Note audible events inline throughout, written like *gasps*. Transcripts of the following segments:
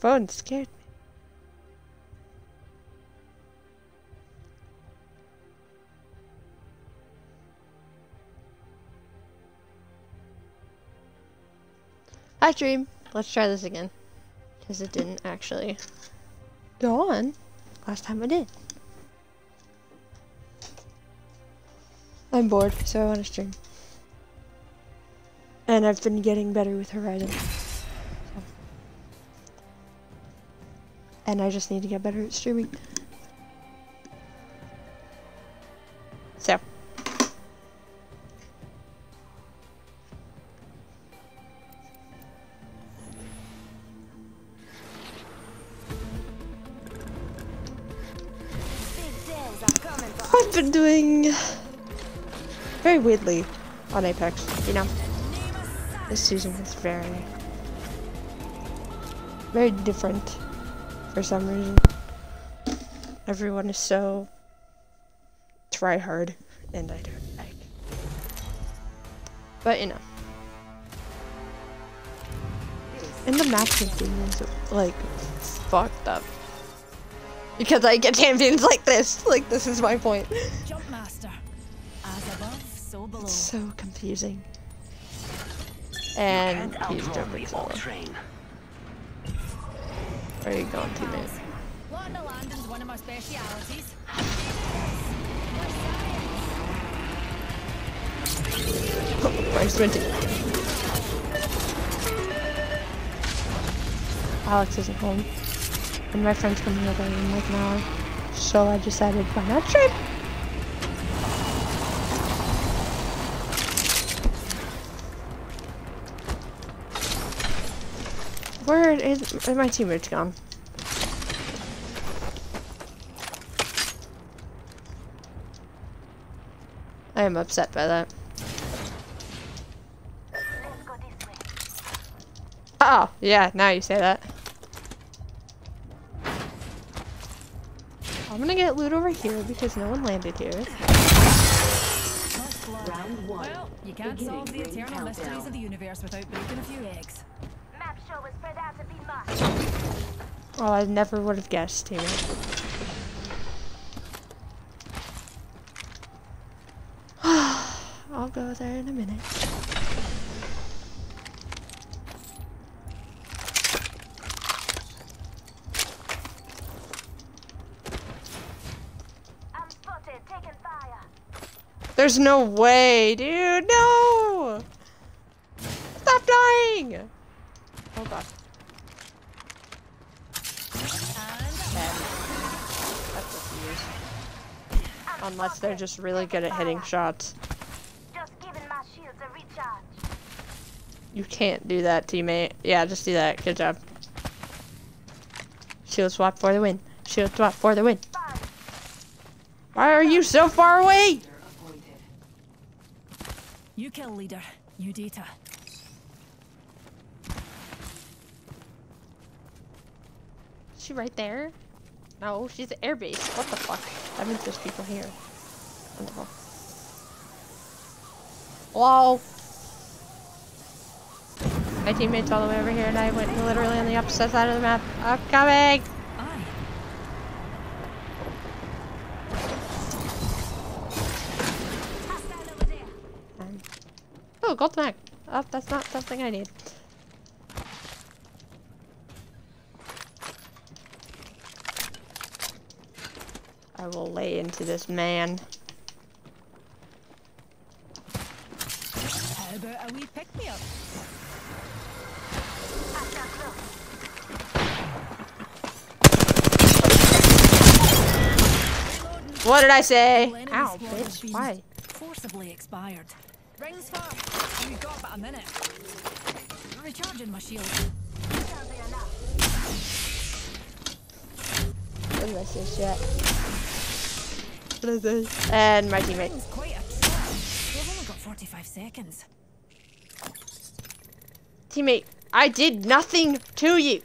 phone scared me. Hi, Dream. Let's try this again. Because it didn't actually go on last time I did. I'm bored, so I want to stream. And I've been getting better with Horizon. And I just need to get better at streaming. So. I've been doing very weirdly on Apex, you know. This season is very, very different for some reason. Everyone is so try hard, and I don't like. But you know. And the matchmaking is like fucked up. Because I get champions like this. Like this is my point. Jumpmaster. As above, so below. It's so confusing. And Can't he's outrun jumping the all solo. Where are you going, teammate? Learn to landing's one of my. I'm sprinting. Alex isn't home. And my friend's coming over in like an hour. So I decided, why not trip? Where is are my teammates gone? I am upset by that. Oh, yeah, now you say that. I'm gonna get loot over here because no one landed here. Round one. Well, you can't Beginning solve the ring eternal mysteries of the universe without breaking a few eggs. Map show is spread out to be much. Oh, I never would have guessed, teammate. *sighs* I'll go there in a minute. I'm spotted, taking fire. There's no way, dude. No! Unless they're just really good at hitting shots. Just giving my shields a recharge. You can't do that, teammate. Yeah, just do that. Good job. Shield swap for the win. Shield swap for the win. Why are you so far away? You kill leader. You data. Is she right there? No, she's at airbase. What the fuck? That means there's people here. Hello? My teammate's all the way over here and I went literally on the opposite side of the map. I'm coming! Oh, gold mag. Oh, that's not something I need. I will lay into this man. What did I say? Well, enemy Ow, bitch. Why? Forcibly expired. Rings first. We've got about a minute. Recharging my shield. Shall be. What did I say? Shit. What did I say? And my teammate. Rings quite a trap. We've only got 45 seconds. Teammate, I did nothing to you.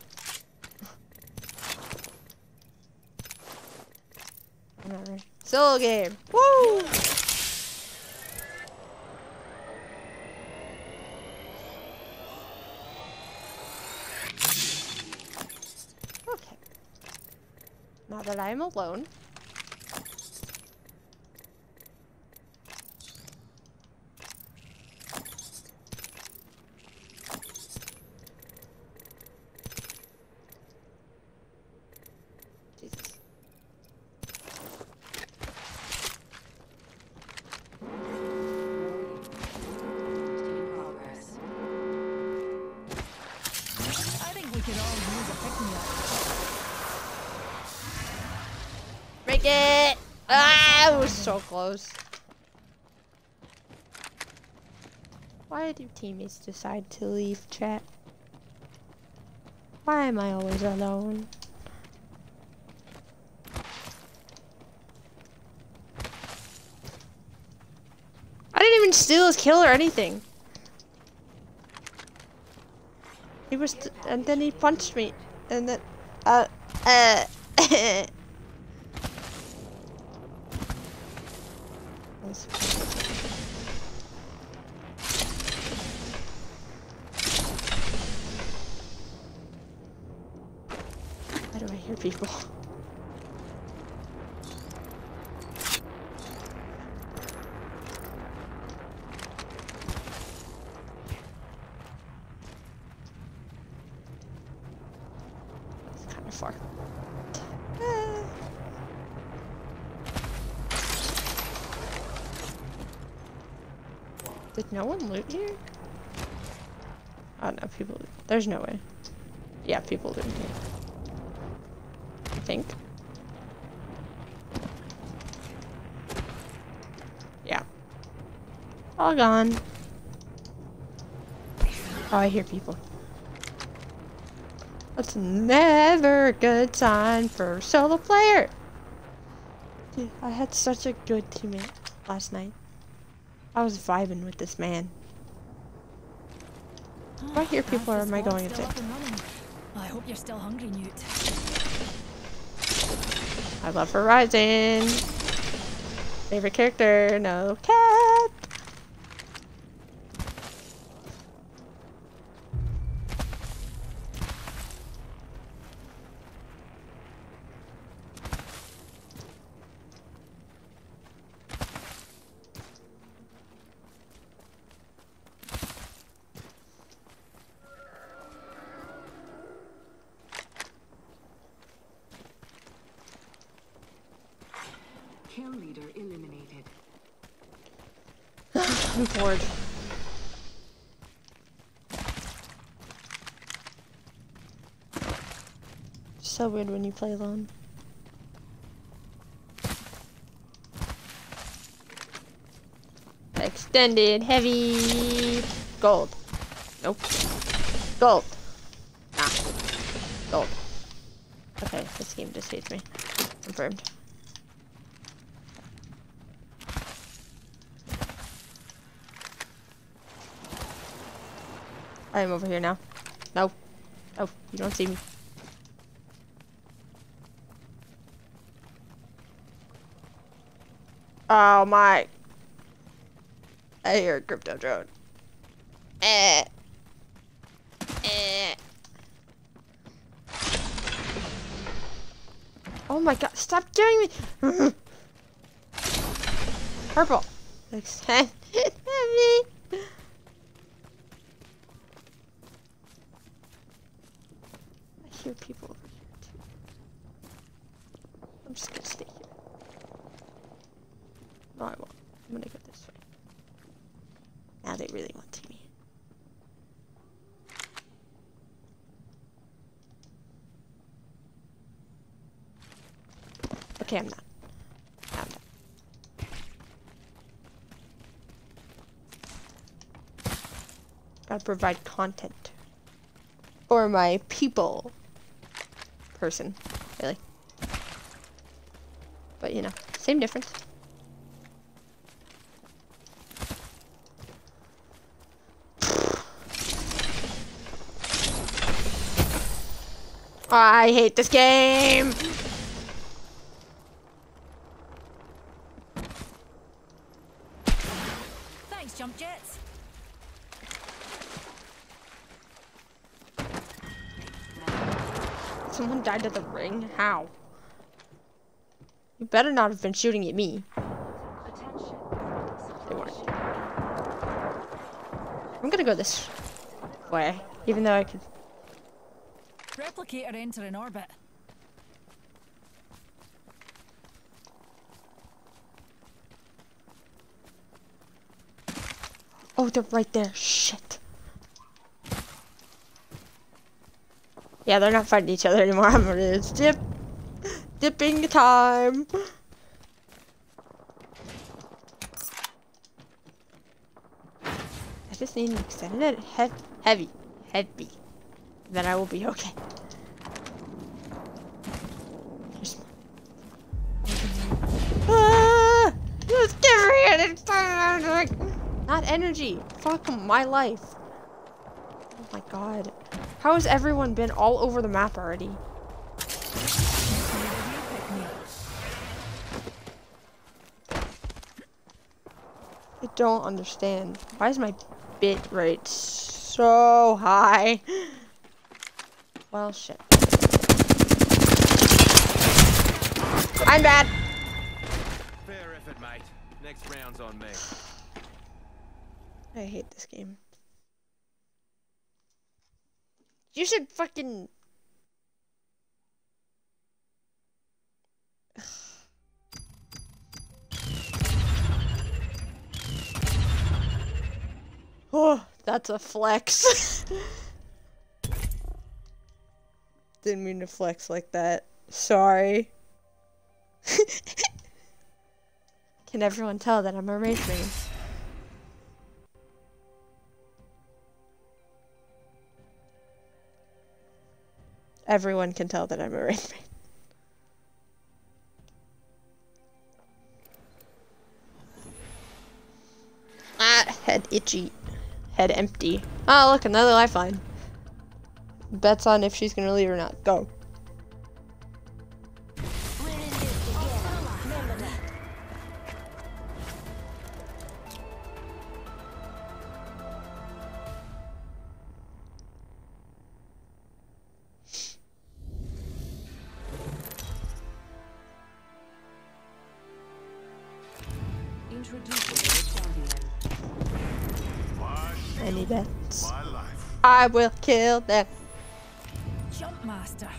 *laughs* Whatever. Solo game. Woo! Okay. Now that I'm alone. Ah, it was so close. Why do teammates decide to leave chat? Why am I always alone? I didn't even steal his kill or anything. He was, and then he punched me, and then, uh, uh. *laughs* people? It's kind of far. Ah. Did no one loot here? Oh no, people. There's no way. Yeah, people loot here. Think. Yeah. All gone. Oh, I hear people. That's never a good sign for a solo player. Dude, I had such a good teammate last night. I was vibing with this man. I hear *gasps* people or am I going still insane? up and. I hope you're still hungry, Newt. I love Horizon. Favorite character, no cat. Kill leader eliminated. I'm bored. When you play alone. Extended heavy gold. Nope. Gold. Gold. Okay, this game just hates me. Confirmed. I am over here now. No. Oh, you don't see me. Oh my. I hear a crypto drone. Eh. Eh. Oh my god, stop doing me! *laughs* Purple. Extend *laughs* me. I hear people over here too. I'm just gonna stay here. No, I won't. I'm gonna go this way. Now they really want to see me. Okay, I'm not. Now I'm not. Gotta provide content for my people person, really. But you know, same difference. *sighs* I hate this game. Died to the ring? How? You better not have been shooting at me. Attention. They weren't. I'm gonna go this way, even though I could. Replicator entering orbit. Oh, they're right there. Shit. Yeah, they're not fighting each other anymore. *laughs* I'm gonna dip, dipping time. I just need an extended he heavy, heavy. Then I will be okay. Ah! Just give me an extended not energy. Fuck my life. Oh my god. How has everyone been all over the map already? I don't understand. Why is my bit rate so high? *laughs* Well, shit. I'm bad. Fair effort, mate. Next round's on me. *sighs* I hate this game. You should fucking. *sighs* Oh, that's a flex. *laughs* Didn't mean to flex like that. Sorry. *laughs* Can everyone tell that I'm a race man? Everyone can tell that I'm a rain man. Ah, head itchy. Head empty. Oh, look, another lifeline. Bets on if she's gonna leave or not. Go. I will kill them. Jump Master.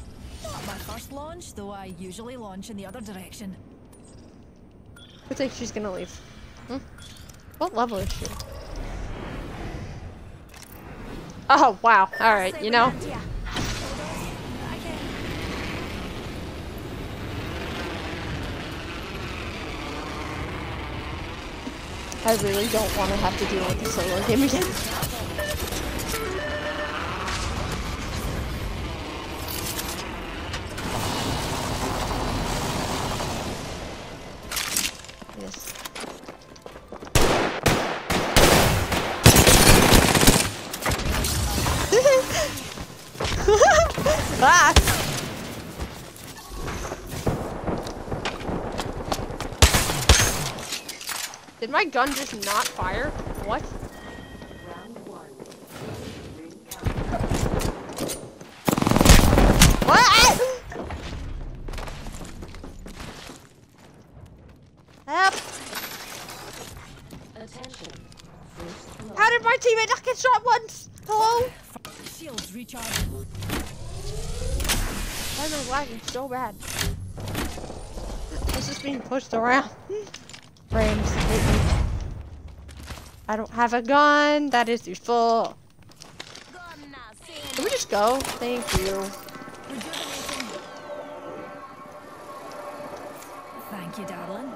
Not my first launch, though I usually launch in the other direction. Looks like she's gonna leave. Hmm? What level is she? Oh, wow. Alright, you know. I really don't want to have to deal with the solo game again. Yes. ah! Did my gun just not fire? What? What? Help! Attention. How did my teammate not get shot once? Hello? Shields recharging. Am I lagging so bad? This is being pushed around. *laughs* Frames. I don't have a gun. That is useful. Can we just go? Thank you. Thank you, darling.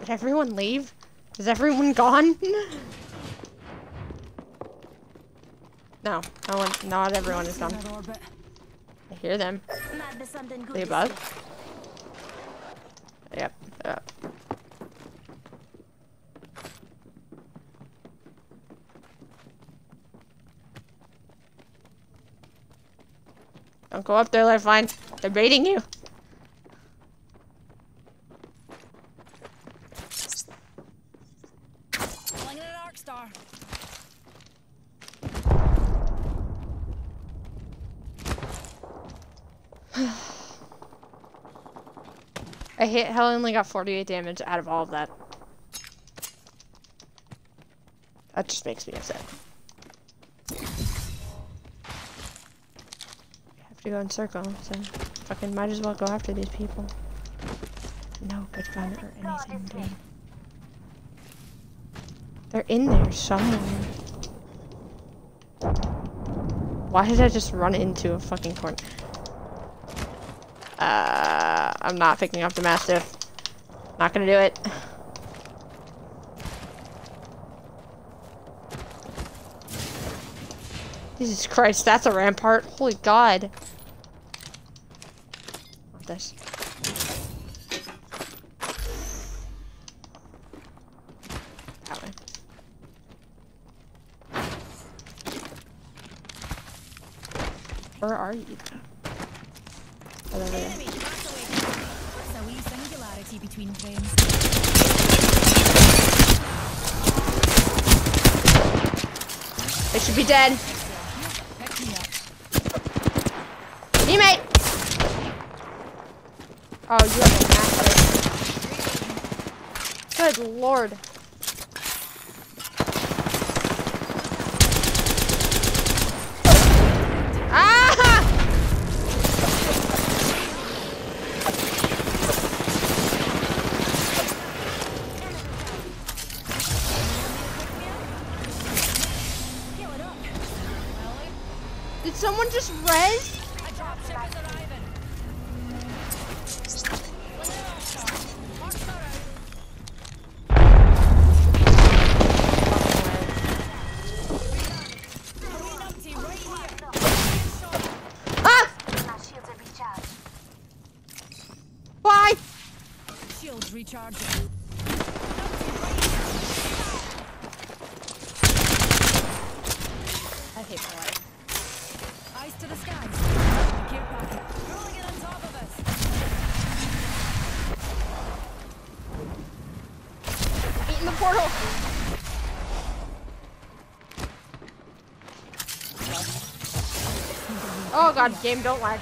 Did everyone leave? Is everyone gone? no, no one, not everyone is gone. I hear them. Might be something good. They to above? Yep. Yep. Don't go up there, Lifeline. They're baiting you. Calling in an arc star. I hit hell only got 48 damage out of all of that. That just makes me upset. have to go in circle, so fucking might as well go after these people. No good gun or anything, dude. They're in there somewhere. Why did I just run into a fucking corner? Uh, I'm not picking up the Mastiff. Not gonna do it. Jesus Christ, that's a rampart. Holy God. This. That way. Where are you? Oh, there we go. Enemy, that's away. It's a wee singularity between friends. They should be dead. Teammate! Oh, you have a massive. Good lord. Recharging. I hate my life. Eyes to the skies. Care packet. Rolling it on top of us. Eat in the portal. Oh god, game don't lag.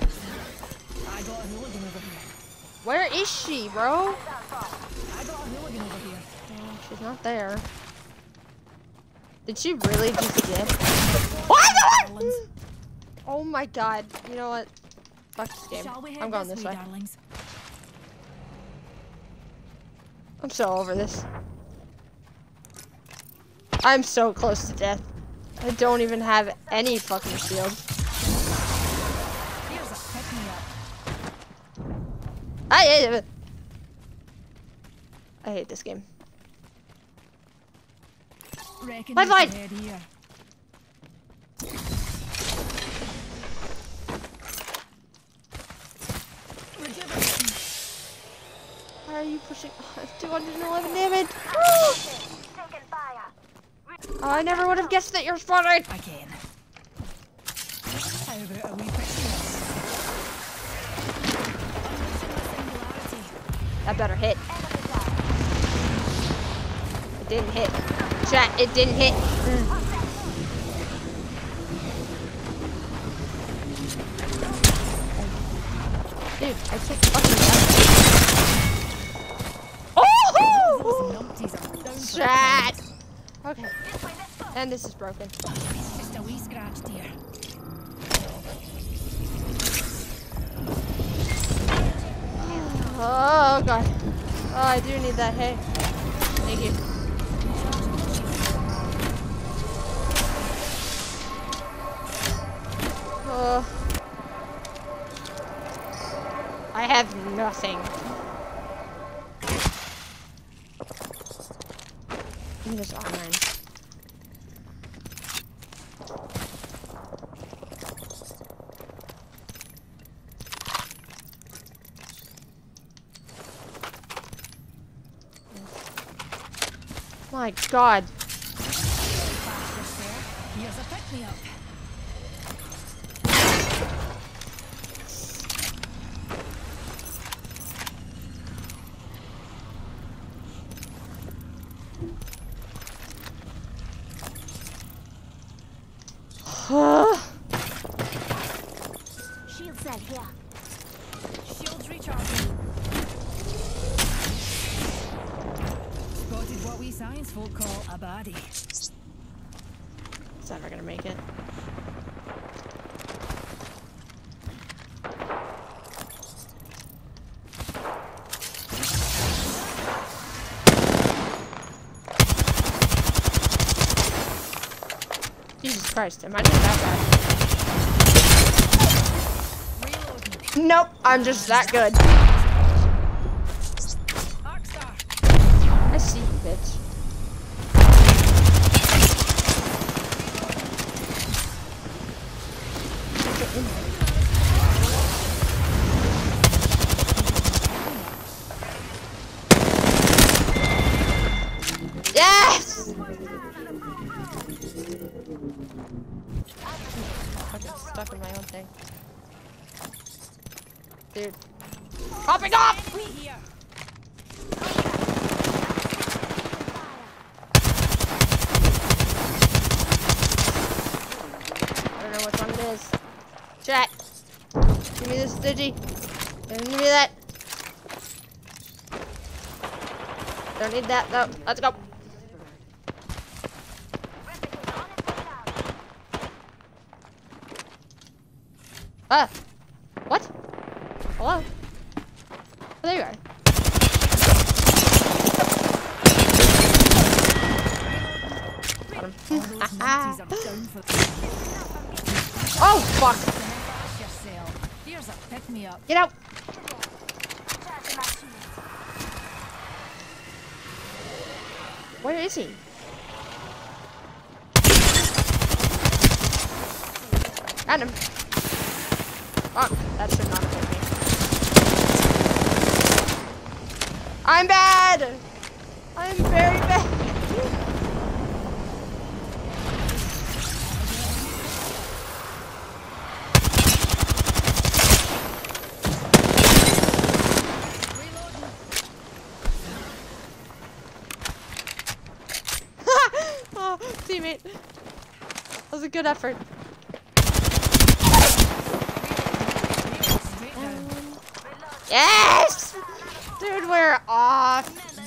I got a hooligan over here. Where is she, bro? I got a hooligan over here. Oh, she's not there. Did she really just get? Why Darlings. Oh my god. You know what? Fuck this game. Shall we head I'm going this way. darlings? I'm so over this. I'm so close to death. I don't even have any fucking shield. Here's a pick me up. I. I hate this game. Reckon Bye we bye. should head here. Rejuvenation. Why are you pushing? *laughs* Oh, I have 211 damage. Oh, I never would have guessed that you're spawning. Again. How about a wee pick me up? Unleashing the singularity. That better hit. It didn't hit. Chat, it didn't hit. Dude, I took fucking Oh! Chat. Okay. And this is broken. Just a wee scratch, dear. Oh god. Oh, I do need that. Hey. I have nothing. Me this online. My god. Here's a pick me up. Shield cell here. Shields recharging. townsfolk call a baddie. It's never gonna make it. Jesus Christ, that bad? Nope, I'm just that good.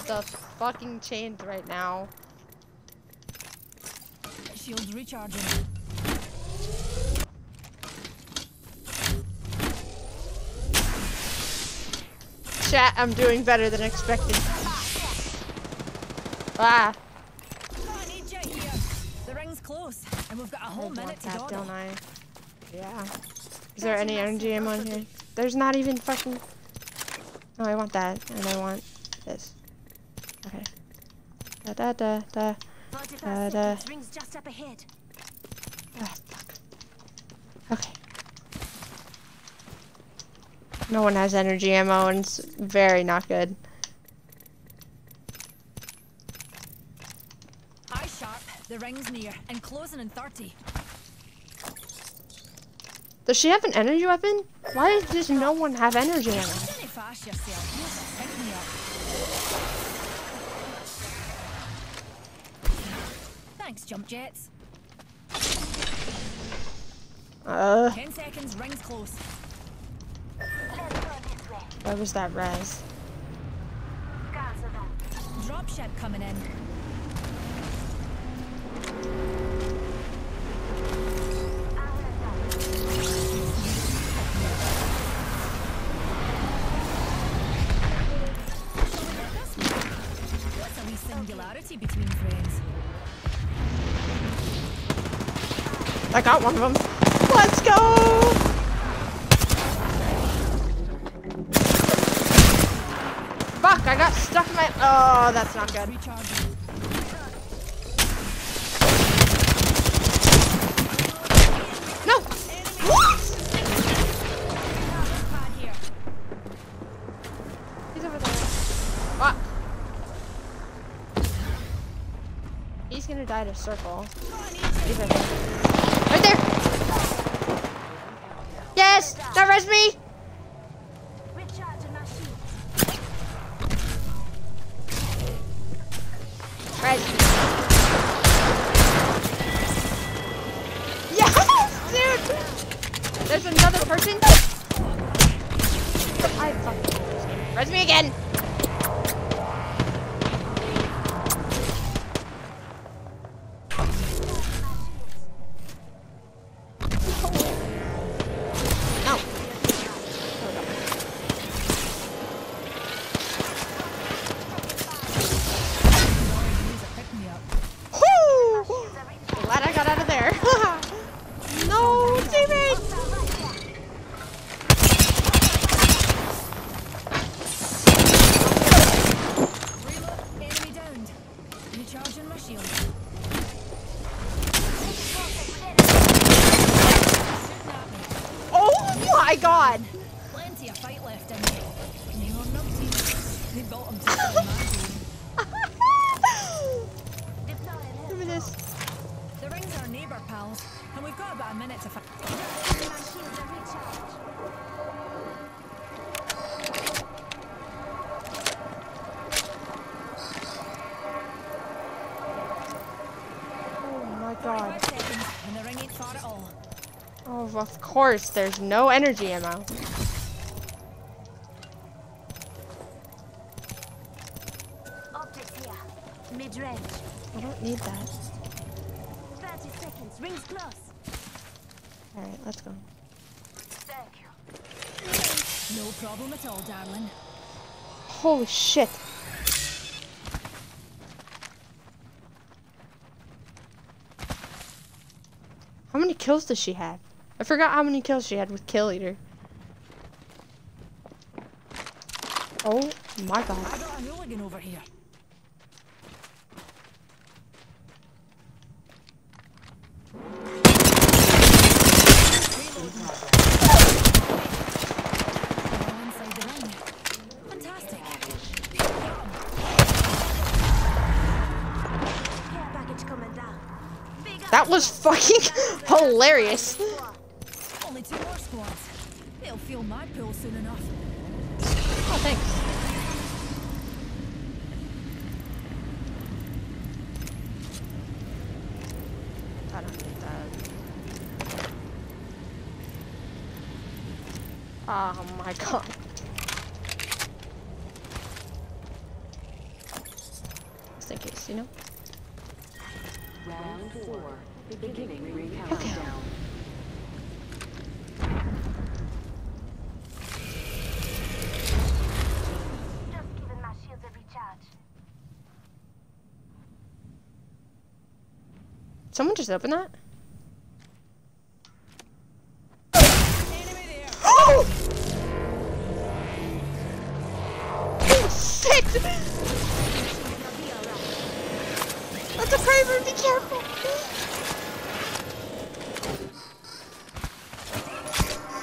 The fucking chains right now. Shields recharging. Chat, I'm doing better than expected. Ah, Oh. The ring's close, and we've got a whole minute to that, don't I? Yeah. Is there any energy ammo in here? There's not even fucking... No, I want that, and I want. Da da da da. 45 Uh. Rings just up ahead. Ah, fuck. Okay. No one has energy ammo, and it's very not good. Eye sharp. The ring's near, and closing in 30. Does she have an energy weapon? Why does no one have energy ammo? Thanks, jump jets. Uh, Ten seconds, rings close. Let's go this way. where was that res? Cancel that. Drop ship coming in. I heard that. What's a wee singularity between friends? I got one of them. Let's go! Fuck, I got stuck in my. Oh, that's not good. No! What? He's over there. Fuck. He's gonna die to circle. He's right there. Right there! Res me! Course, there's no energy ammo. Mid-range. I don't need that. 30 seconds. Rings close. Alright, let's go. Thank you. No problem at all, darling. Holy shit. How many kills does she have? I forgot how many kills she had with Kill Eater. Oh my god. I got a hooligan over here. All inside the ring. Fantastic. Care package coming down. Big up That was fucking *laughs* hilarious. Only two more squads. They'll feel my pull soon enough. Oh, thanks. I don't need that. Oh my god. Just in case, you know? Round four. Beginning ring Okay. countdown. Just giving my shields a recharge. Someone just opened that? Oh! Shit! That's a Kraber, be careful!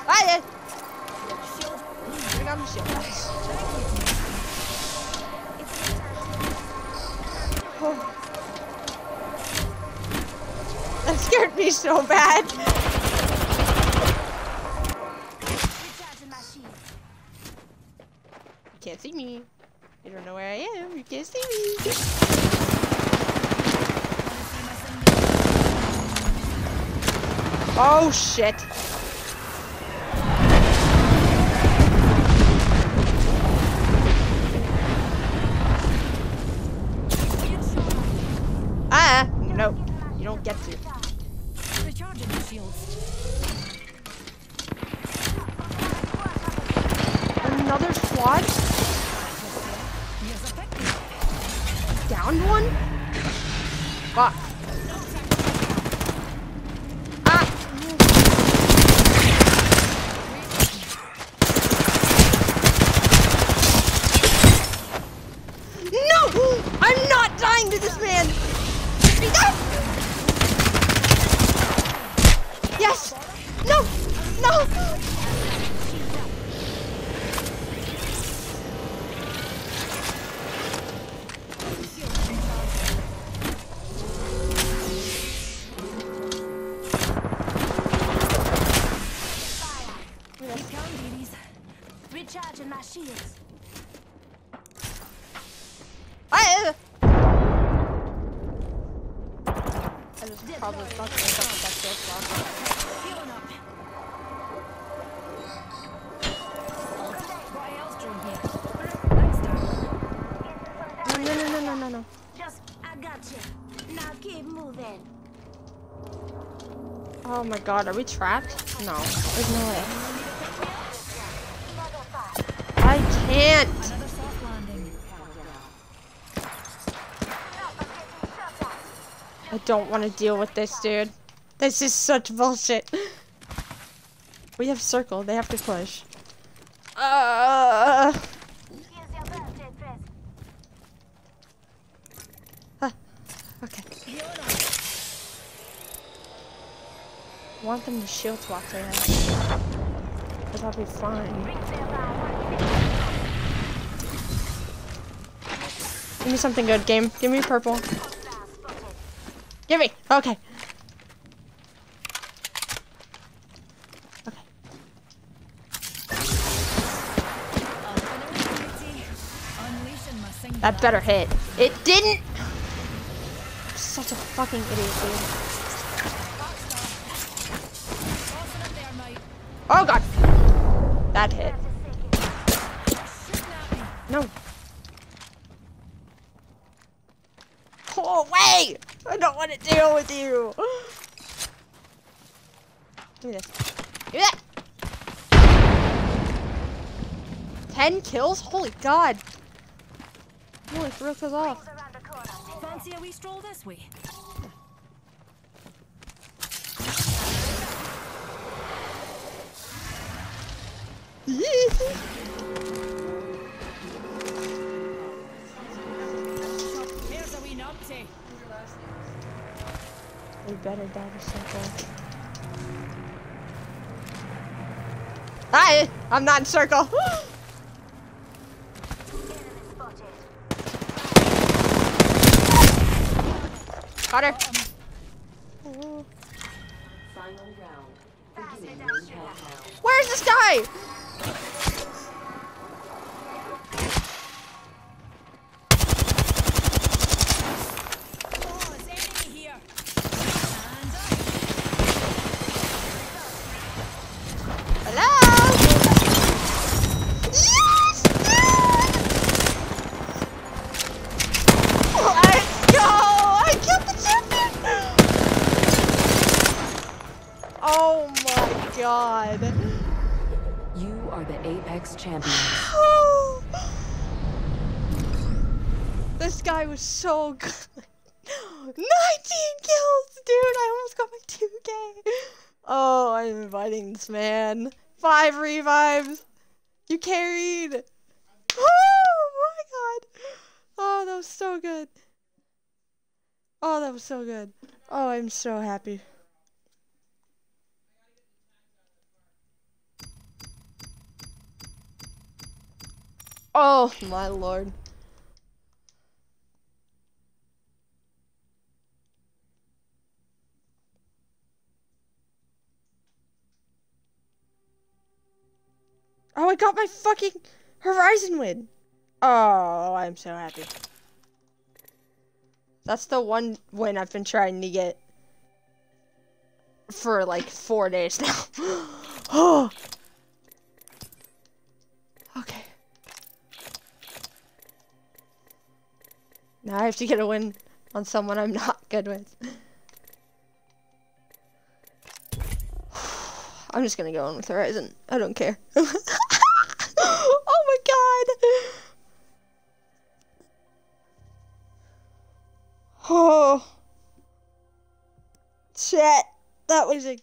Shield. yeah. Bring on the shield. Oh. Scared me so bad. You can't see me. You don't know where I am. You can't see me. Oh shit. God, are we trapped? No, there's no way. I can't! Another soft landing. Stop, I'm getting shot at. I don't want to deal with this, dude. This is such bullshit. *laughs* We have circle, they have to push. Uh, Here's your birthday present. okay. Healing up. To shield swap their head. But that'll be fine. Give me something good, game. Give me purple. Give me! Okay. That better hit. It didn't! I'm such a fucking idiot, dude. Tossing it there, Oh god! That hit. No. Go away! I don't want to deal with you! Give me this. Give me that! Ten kills? Holy god! I'm only three kills off. Fancy a wee stroll this way? Here's a wee numpty. We better die to circle. Hi! I'm not in circle! *gasps* Got her! Oh, this man. Five revives. You carried. Oh my god. Oh, that was so good. Oh, that was so good. Oh, I'm so happy. Oh, my lord. Oh, I got my fucking Horizon win. Oh, I'm so happy. That's the one win I've been trying to get for like four days now. *gasps* oh. Okay. Now I have to get a win on someone I'm not good with. *sighs* I'm just gonna go on with Horizon. I don't care. *laughs* That was a.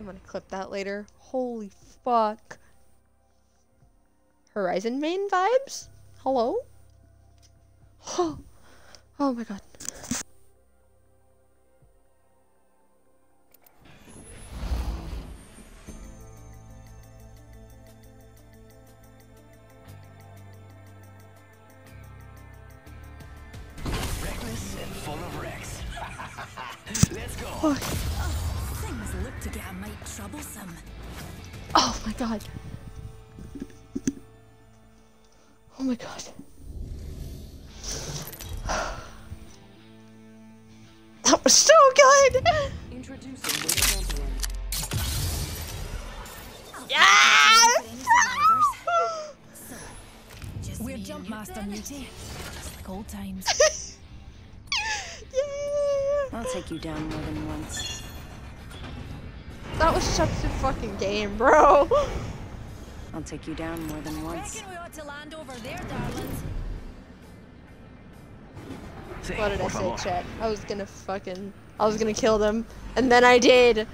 I'm gonna clip that later. Holy fuck. Horizon main vibes? Hello? Oh, *gasps* oh my god. Take you down more than once. That was such a fucking game, bro. *laughs* I'll take you down more than once. Reckon we ought to land over there, darlings. What did I say, favor. chat? I was gonna fucking, I was gonna kill them, and then I did.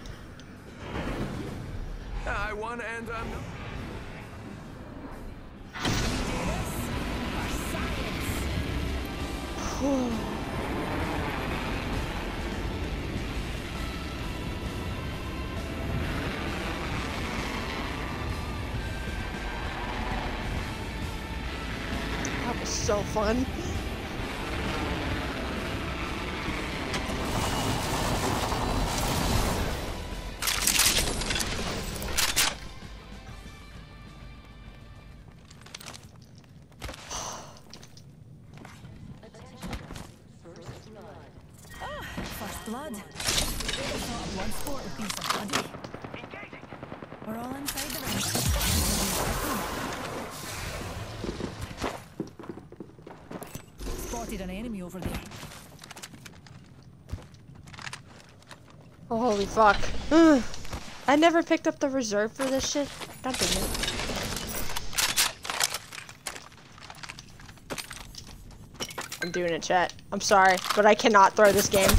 Fun. Fuck. I never picked up the reserve for this shit. God damn it. I'm doing it, chat. I'm sorry, but I cannot throw this game.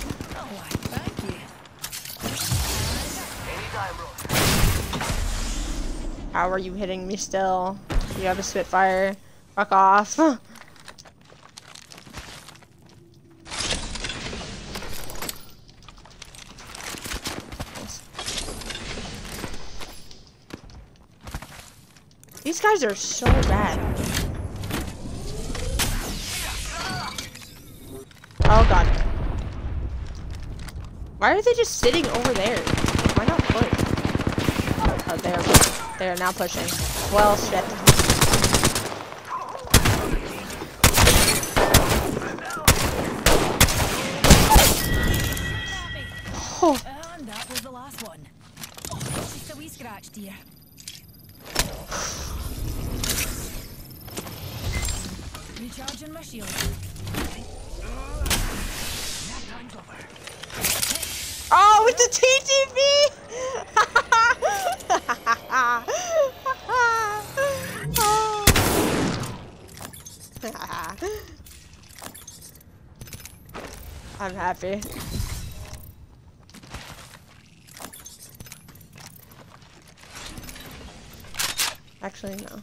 How are you hitting me still? You have a Spitfire. Fuck off. *laughs* These guys are so bad. Oh god. Why are they just sitting over there? Why not push? Oh, they're they are now pushing. Well, shit. Oh, And that was the last one. Oh, just a wee scratch, dear. Recharging my shield. Oh with the TTV. *laughs* I'm happy. Actually, no.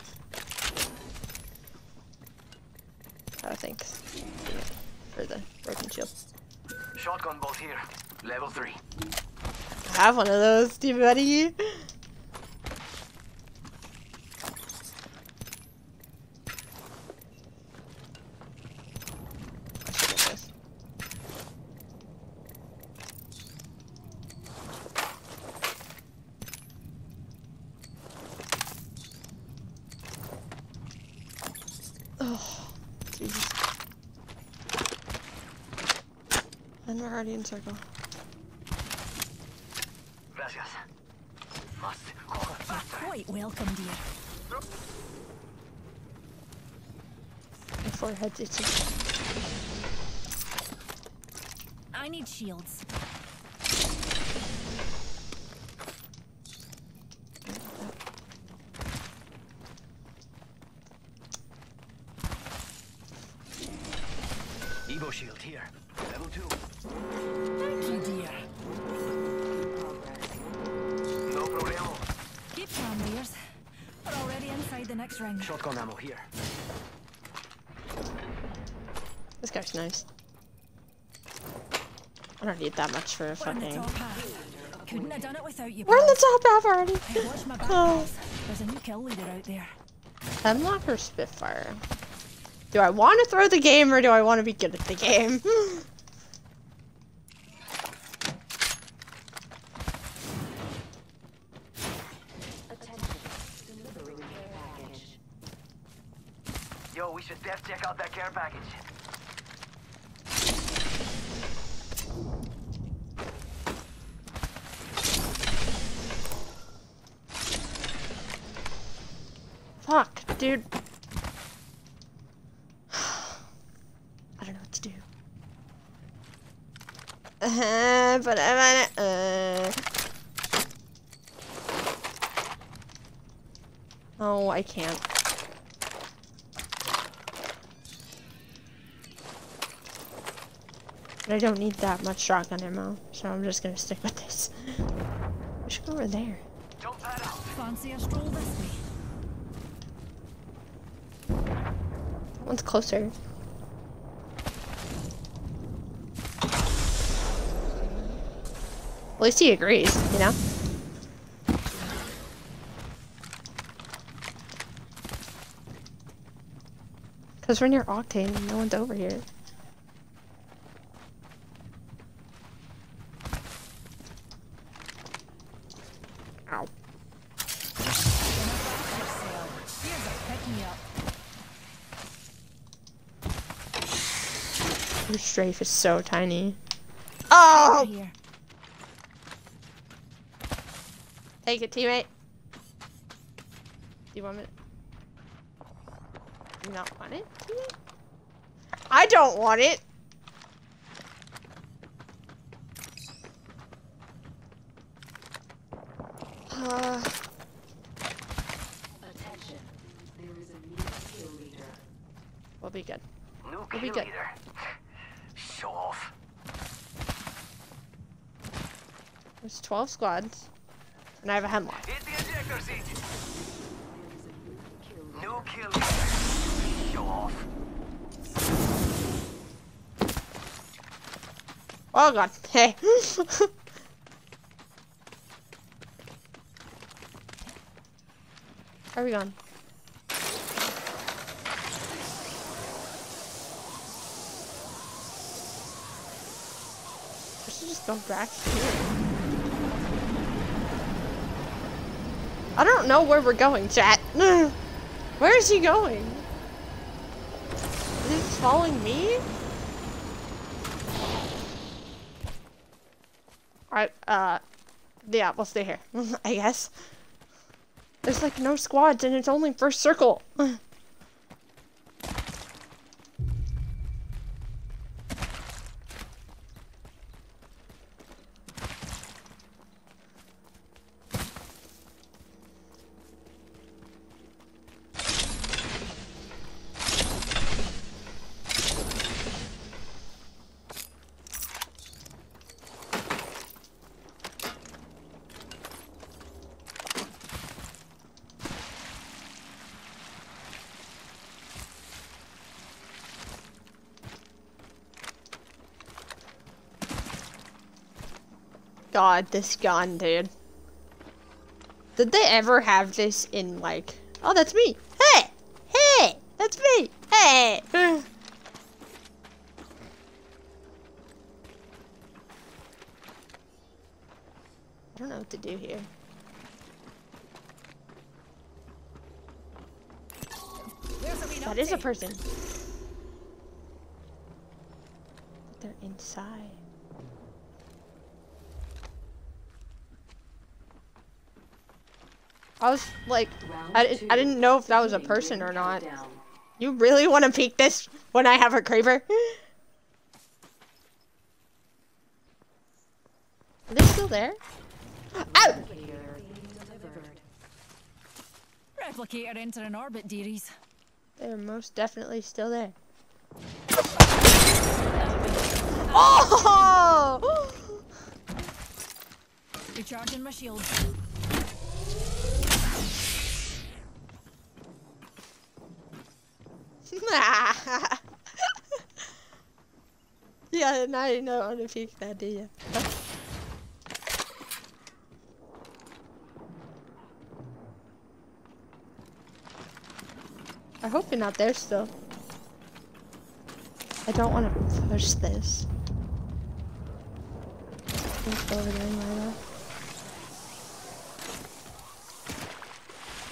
Have one of those, do you, buddy? I should. And we're already in circle. Gracias. Must go faster. Quite welcome, dear. My forehead's itchy. I need shields. Evo shield here. Level two. Thank you, dear. No problemo. Keep calm, dears. We're already inside the next ring. Shotgun ammo here. This guy's nice. I don't need that much for a We're in the fucking. Couldn't have done it without you. We're in the top half already. Hey, watch Oh. There's a new kill leader out there. Hemlock or Spitfire? Do I want to throw the game or do I want to be good at the game? *laughs* Yo, we should def check out that care package. Fuck, dude. *sighs* I don't know what to do. Uh, but I uh. Oh, I can't. But I don't need that much shotgun ammo, so I'm just gonna stick with this. *laughs* We should go over there. Fancy a stroll this? One's closer. At least he agrees, you know? Because we're near Octane no one's over here. strafe is so tiny. Oh! Here. Take it, teammate. Do you want it? Do you not want it, teammate? I don't want it! 12 squads. And I have a hemlock. Hit the ejector seat. There is a new kill leader. New kill leader. Show off. Oh god. Hey. *laughs* Are we going? I should just go back here. I don't know where we're going, chat. *sighs* Where is he going? Is he following me? Alright, uh, yeah, we'll stay here, *laughs* I guess. There's like no squads and it's only first circle. *laughs* God, this gun, dude. Did they ever have this in like? Oh, that's me. Hey, hey, that's me. Hey. I don't know what to do here. That is a person. They're inside. I was like, I, I didn't know if that was a person or not. You really want to peek this when I have a creeper? Are they still there? Ow! Replicator being delivered. Replicator entering orbit, dearies. They're most definitely still there. Oh! Recharging my shield. *laughs* yeah, now you know how to peek that, do you? I hope you're not there still. I don't want to push this. Let's over there.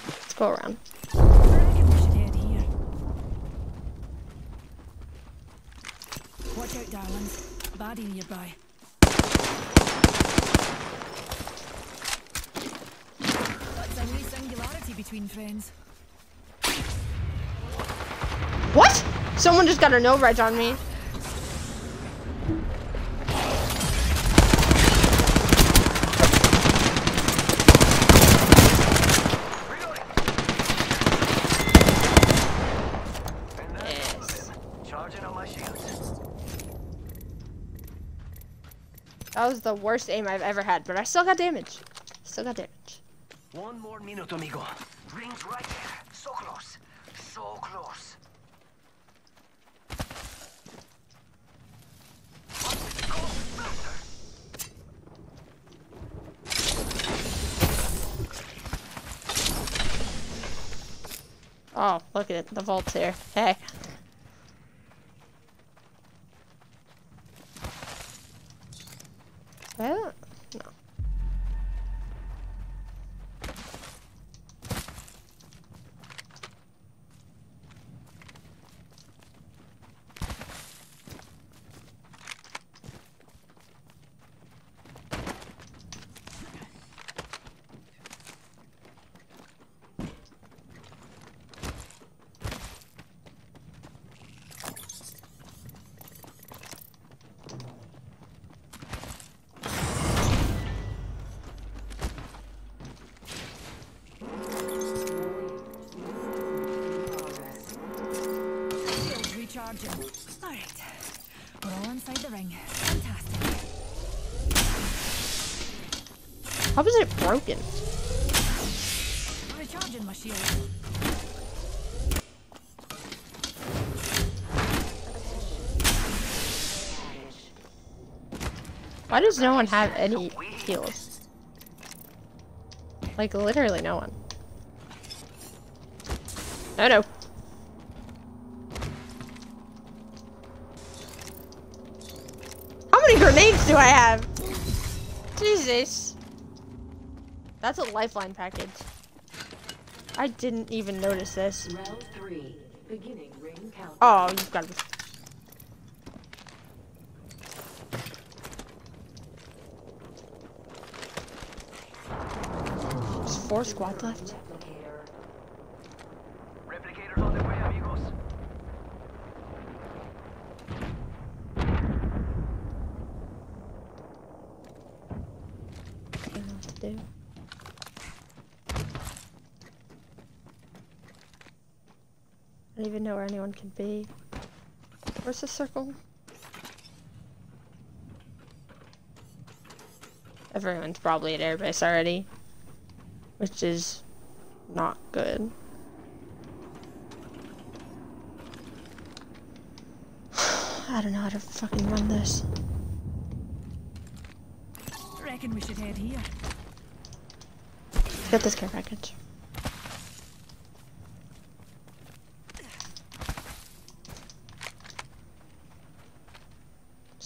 Let's go around. I reckon we should head here. Watch out, darlings. Baddie nearby. That's a wee singularity between friends. What? Someone just got a no reg on me. Reloading. And that's Yes. Charging on my shields. That was the worst aim I've ever had, but I still got damage. Still got damage. One more minute, amigo. Rings right there. So close. So close. Oh, look at it. The vault's here. Hey. Well, broken? Recharging my shield. Why does no one have any heals? Like literally no one. No, no. How many grenades do I have? Jesus. That's a lifeline package. I didn't even notice this. Round three. Beginning ring count. Oh, you've got to. There's four squads left. Replicator. Replicators on the way, amigos. I don't know what to do. I don't even know where anyone can be. Where's the circle? Everyone's probably at airbase already. Which is not good. *sighs* I don't know how to fucking run this. Reckon we should head here. Get this care package.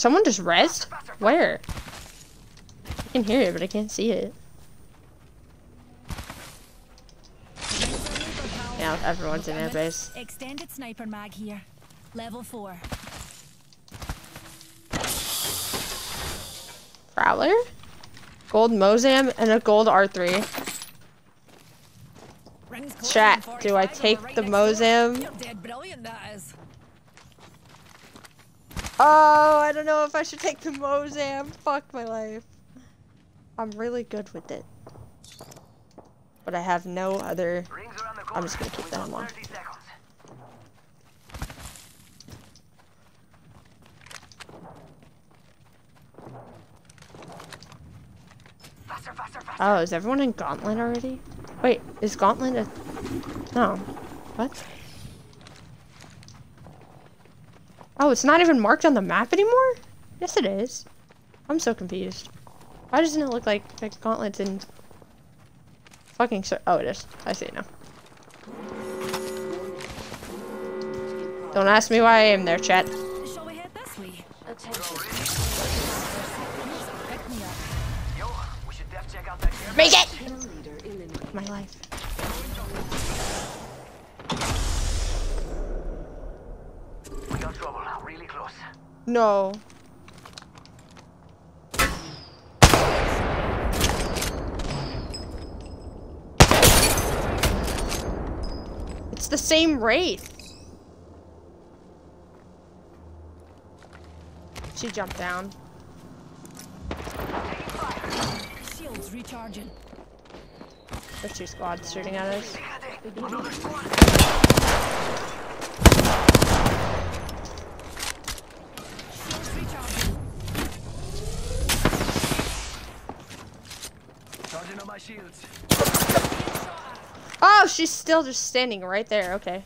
Someone just rezzed? Where? I can hear it, but I can't see it. Yeah, everyone's in their base. Extended sniper mag here. Level 4. Prowler? Gold Mozam and a gold R3. Chat, do I take the right next door. Mozam? You're dead brilliant, that is. Oh, I don't know if I should take the Mozam. Fuck my life. I'm really good with it. But I have no other. Rings around the corner. I'm just gonna keep that got unlocked. 30 seconds. Faster, faster, faster. Oh, is everyone in Gauntlet already? Wait, is Gauntlet a... No. What? Oh, it's not even marked on the map anymore? Yes, it is. I'm so confused. Why doesn't it look like the Gauntlet's in... Fucking... Cir- oh, it is. I see it now. Don't ask me why I am there, chat. Shall we head this way? Attention. Pick me up. Yo, we should def check out that care. Make it! Kill leader eliminated. My life. We got trouble. Really close. No. It's the same wraith. She jumped down. Shields recharging. There's two squads shooting at us. Another squad. Shields recharging. Charging on my shields. Oh, she's still just standing right there. Okay.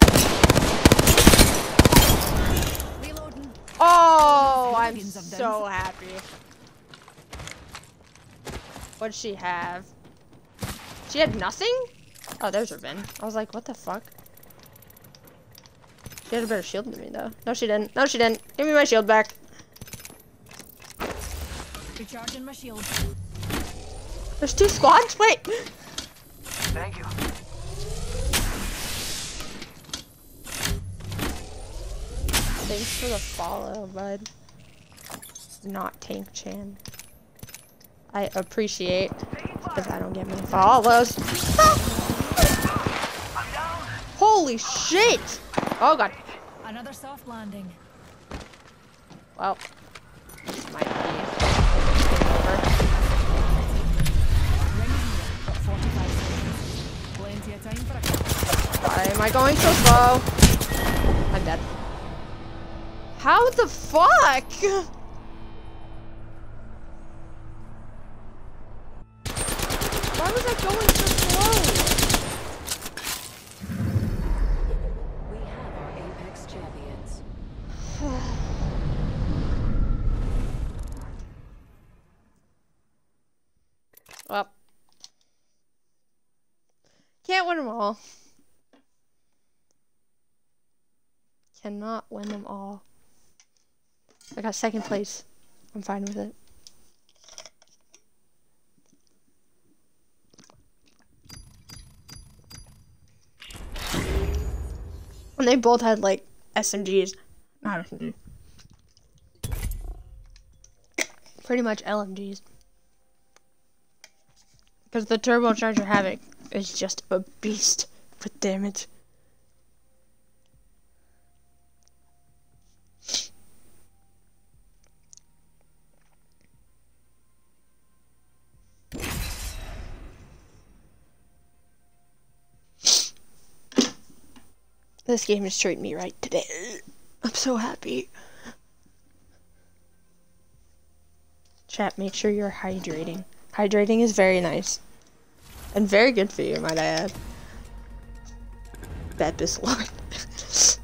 Oh, Reloading. Oh, I'm Millions of them. so happy. What'd she have? She had nothing? Oh, there's her bin. I was like, what the fuck? She had a better shield than me, though. No, she didn't. No, she didn't. Give me my shield back. Recharging my shield. There's two squads? Wait. Thank you. Thanks for the follow, bud. Not Tank Chan. I appreciate because I don't get many follows. *laughs* Holy shit! Oh god. Another soft landing. Well, Why am I going so slow? I'm dead. How the fuck? Why was I going so slow? We have our Apex champions. Well, can't win them all. Cannot win them all. I got second place. I'm fine with it. And they both had like SMGs. Not SMG. Pretty much LMGs. Because the turbocharger Havoc is just a beast with damage. This game is treating me right today. I'm so happy. Chat, make sure you're hydrating. Hydrating is very nice. And very good for you, might I add. Bad Lord. This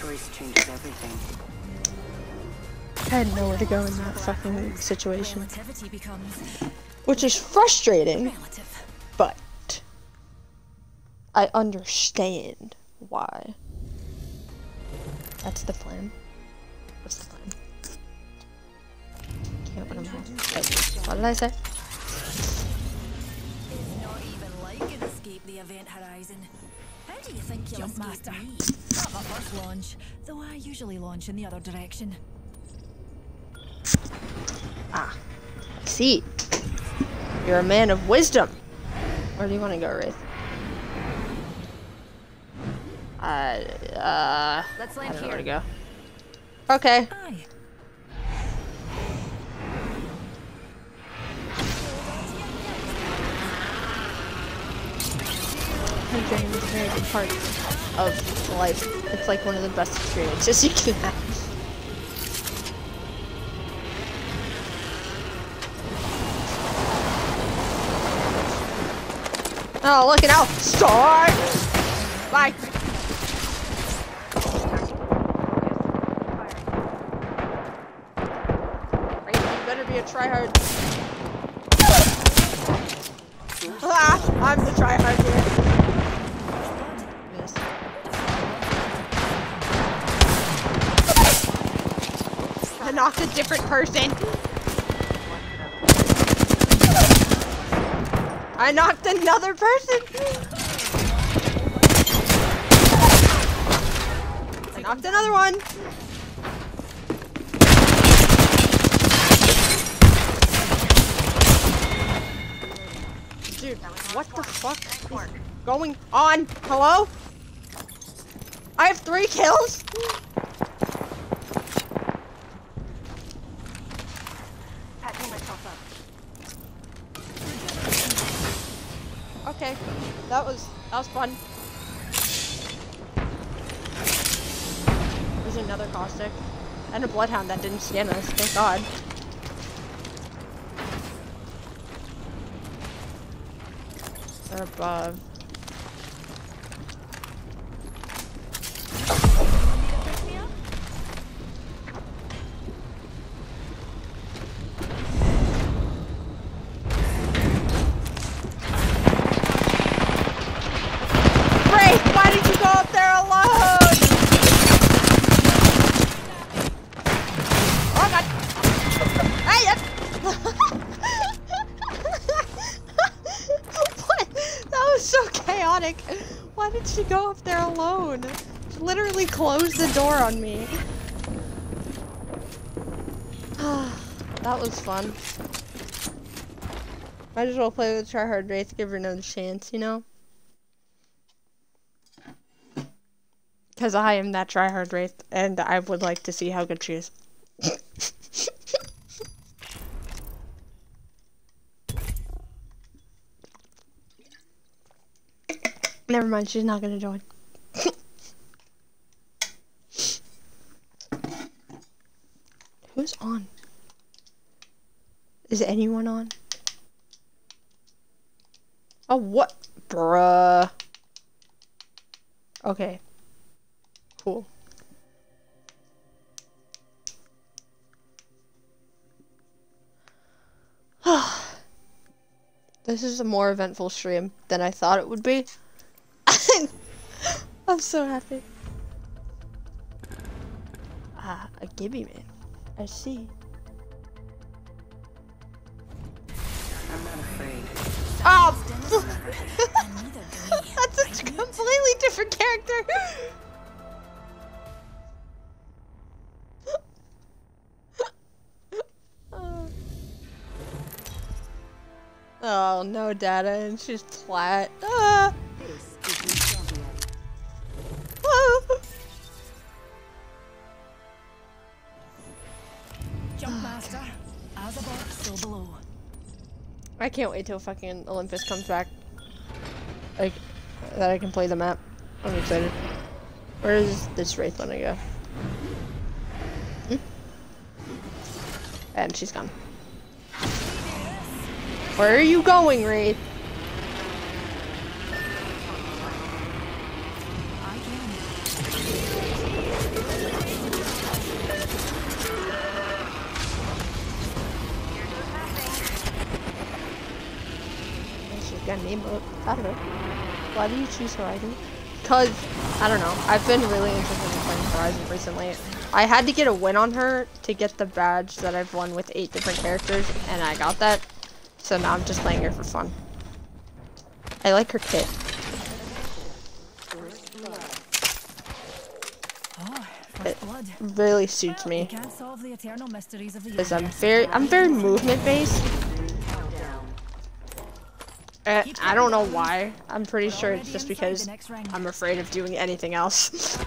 choice changes everything. I had nowhere to go in that fucking situation. Which is frustrating, relative. But I understand why. That's the plan. What's the plan? Can't win 'em all. Wait, what did I say? Not even like an escape the event horizon. How do you think you'll Jump master. me? Not my first launch, though I usually launch in the other direction. Ah. See. You're a man of wisdom. Where do you want to go, Wraith? I, uh, Let's I land don't know where to here. go. Okay. Aye. Hydrating is a very big part of life. It's like one of the best experiences *laughs* you can have. Oh, look at out! Start! Bye! Right, you better be a tryhard. Ah, I'm the tryhard here. I knocked a different person. I knocked another person. I knocked another one. Dude, what the fuck is going on? Hello? I have three kills? Okay, that was that was fun. There's another caustic and a bloodhound that didn't scan us. Thank God. They're above. On me. *sighs* that was fun. Might as well play with the Tryhard Wraith, give her another chance, you know? Because I am that tryhard wraith, and I would like to see how good she is. *laughs* Never mind, she's not gonna join. Is on Is anyone on? Oh, what? Bruh. Okay. Cool. *sighs* this is a more eventful stream than I thought it would be. *laughs* I'm so happy. Ah, a Gibby man. I see. I'm not afraid. Oh! Neither do we. That's a completely different character. *laughs* oh no, Data, and she's flat. Ah. I can't wait till fucking Olympus comes back. Like, that I can play the map. I'm excited. Where is this Wraith gonna go? Hmm? And she's gone. Where are you going, Wraith? I don't know. Why do you choose Horizon? Cause I don't know. I've been really interested in playing Horizon recently. I had to get a win on her to get the badge that I've won with eight different characters, and I got that. So now I'm just playing her for fun. I like her kit. Oh, It- Really suits me. can't solve the eternal mysteries of the Because I'm very, I'm very movement based. Uh, I don't know why. I'm pretty We're sure it's just because the next ring. I'm afraid of doing anything else.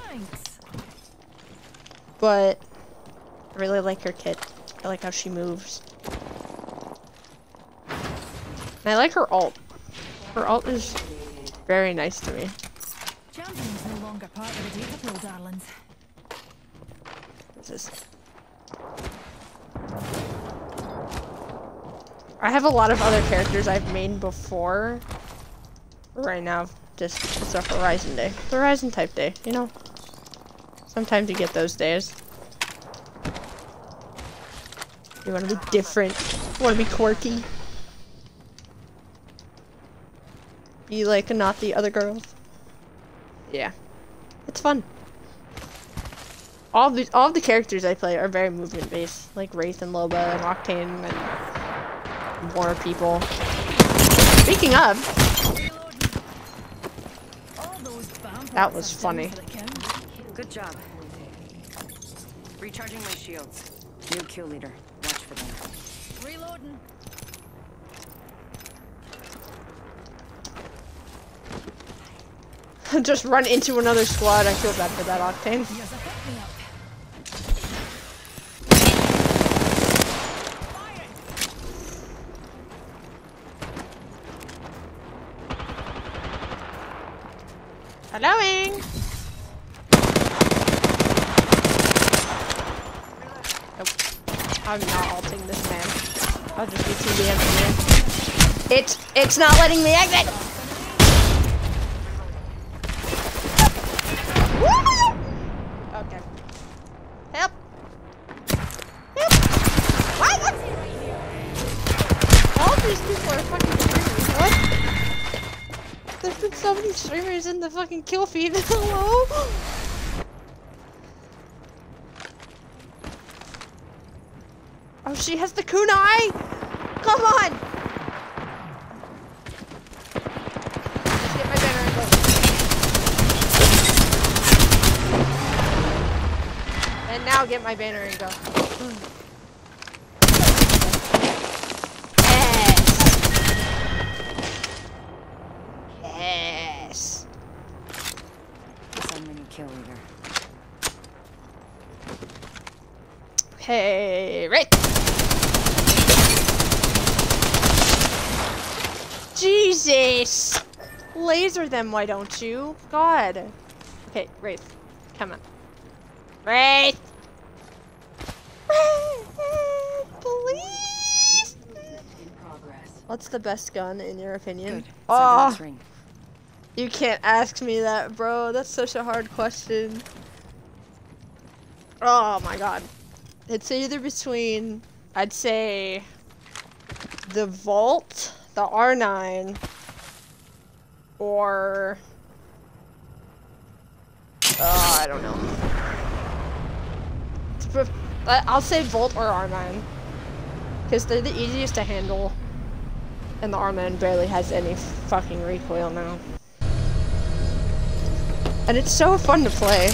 But I really like her kit. I like how she moves. And I like her alt. Her alt is very nice to me. Champion's no longer part of the data pool, darlings. This is. I have a lot of other characters I've made before. Right now, just it's a Horizon day. It's a Horizon type day, you know. Sometimes you get those days. You want to be different. You want to be quirky. Be like not the other girls. Yeah, it's fun all the all the characters I play are very movement based, like Wraith and Loba and Octane and more people. Speaking of, That was funny. down for the count. Good job. Recharging my shields. New kill leader. Watch for them. Reloading. *laughs* just run into another squad. I feel bad for that Octane. Here's a pick me up. Helloing. Nope. I'm not alting this man. I'll just be too damn here. It's not letting me exit. All these people are fucking streamers. What? There's been so many streamers in the fucking kill feed. *laughs* Hello? Oh, she has the kunai! Come on! Let's get my banner and go. And now get my banner and go. Yes. Yes. I'm the new kill leader. Hey, right. Jesus! Laser them, why don't you? God. Okay, Wraith. Come on. Wraith! Wraith! Please! What's the best gun in your opinion? Good. Oh, ring. you can't ask me that, bro. That's such a hard question. Oh my god. It's either between, I'd say, the Volt, the R9, or. Oh, I don't know. I'll say Volt or R9. Because they're the easiest to handle. And the R9 barely has any fucking recoil now. And it's so fun to play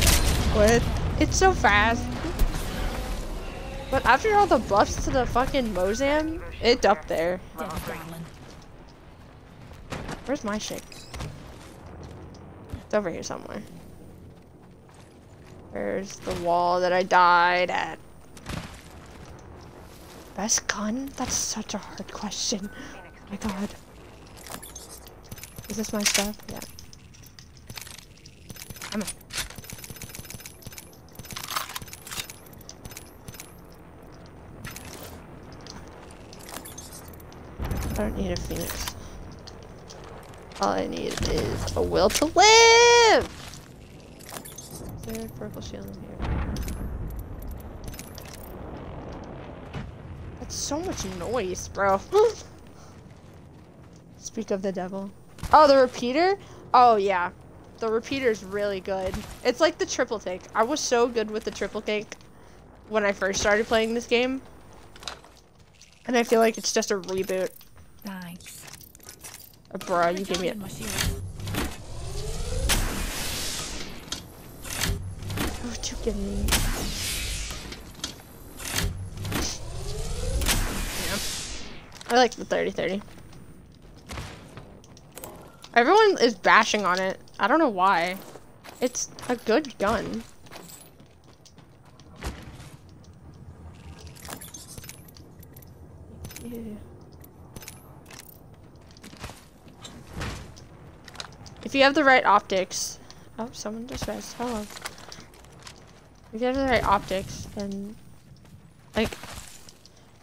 with. It's so fast. But after all the buffs to the fucking Mozam, it's up there. Where's my shit? It's over here somewhere. There's the wall that I died at. Best gun? That's such a hard question. My god. Is this my stuff? Yeah. Come on. I don't need a phoenix. All I need is a will to live! Is there a purple shield in here? That's so much noise, bro. *laughs* Speak of the devil. Oh, the repeater? Oh, yeah. The repeater's really good. It's like the triple take. I was so good with the triple take when I first started playing this game. And I feel like it's just a reboot. Thanks. Uh, bro, you give me it. Recharging my shield. What you give me? Yeah. I like the 30-30. Everyone is bashing on it. I don't know why. It's a good gun. Yeah. If you have the right optics. Oh, someone just says hello. Oh, if you have the right optics, then like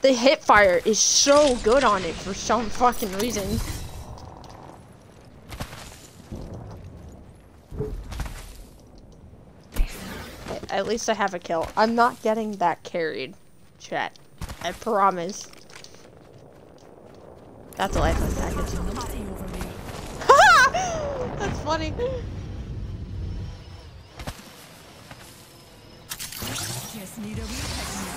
the hip fire is so good on it for some fucking reason. At least I have a kill. I'm not getting that carried, chat. I promise. That's a lifeline package. Numpty over there. That's funny. Just need a wee pick me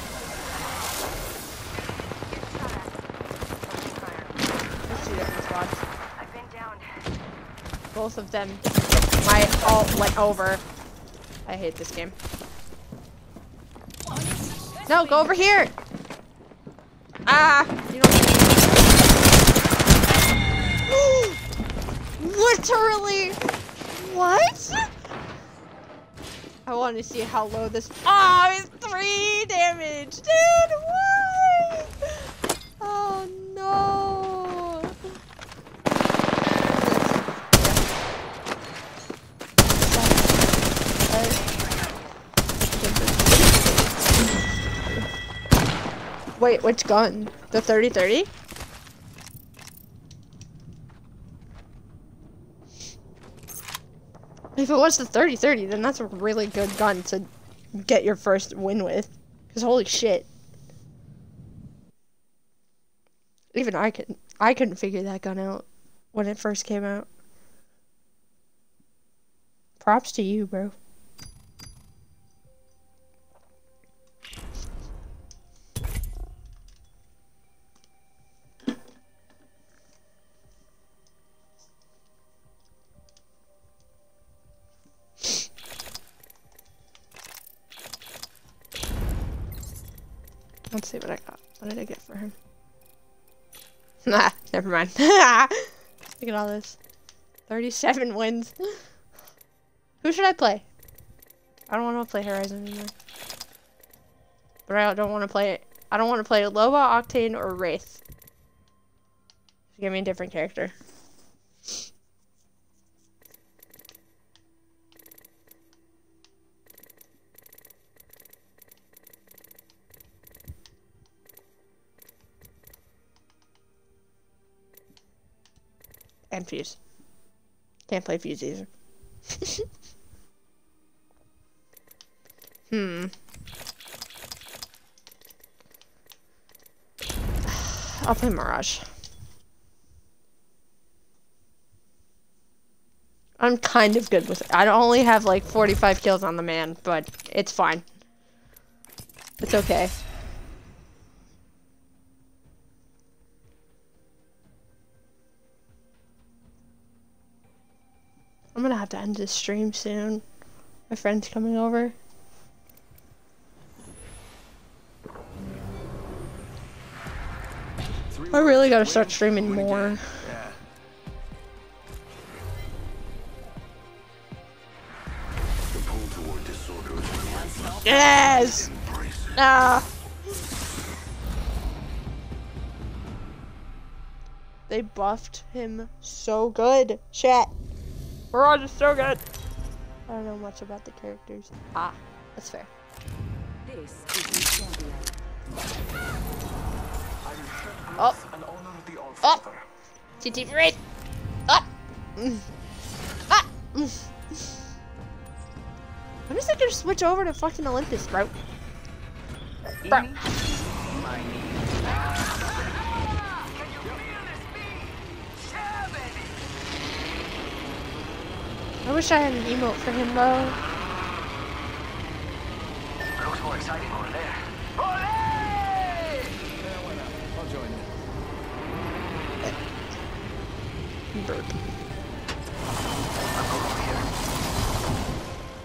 There's two different squads. I've been down. Both of them. My ult went over. I hate this game. No, go over here. Ah, you don't. *gasps* Literally. What? I want to see how low this. Oh, it's three damage, dude. Why? Oh no. Wait, which gun? The 30-30? If it was the 30-30, then that's a really good gun to get your first win with. Cause holy shit. Even I couldn't I couldn't figure that gun out when it first came out. Props to you, bro. Nah, *laughs* never mind. *laughs* Look at all this. 37 *laughs* wins. Who should I play? I don't want to play Horizon anymore. But I don't want to play it. I don't want to play Loba, Octane, or Wraith. Give me a different character. And Fuse. Can't play Fuse either. *laughs* hmm. *sighs* I'll play Mirage. I'm kind of good with it. I only have like 45 kills on the man, but it's fine. It's okay. I'm gonna have to end this stream soon. My friend's coming over. I really gotta start streaming more. Yes! Ah! They buffed him so good. Chat. Mirage is so good. I don't know much about the characters. Ah, that's fair. This is champion. Oh. Oh. TT raid. Ah. Mm. *laughs* Ah. Mm. When is it gonna switch over to fucking Olympus, bro? Bro. I wish I had an emote for him though. Looks more exciting over there. Yeah, why not? I'll join you. Burp.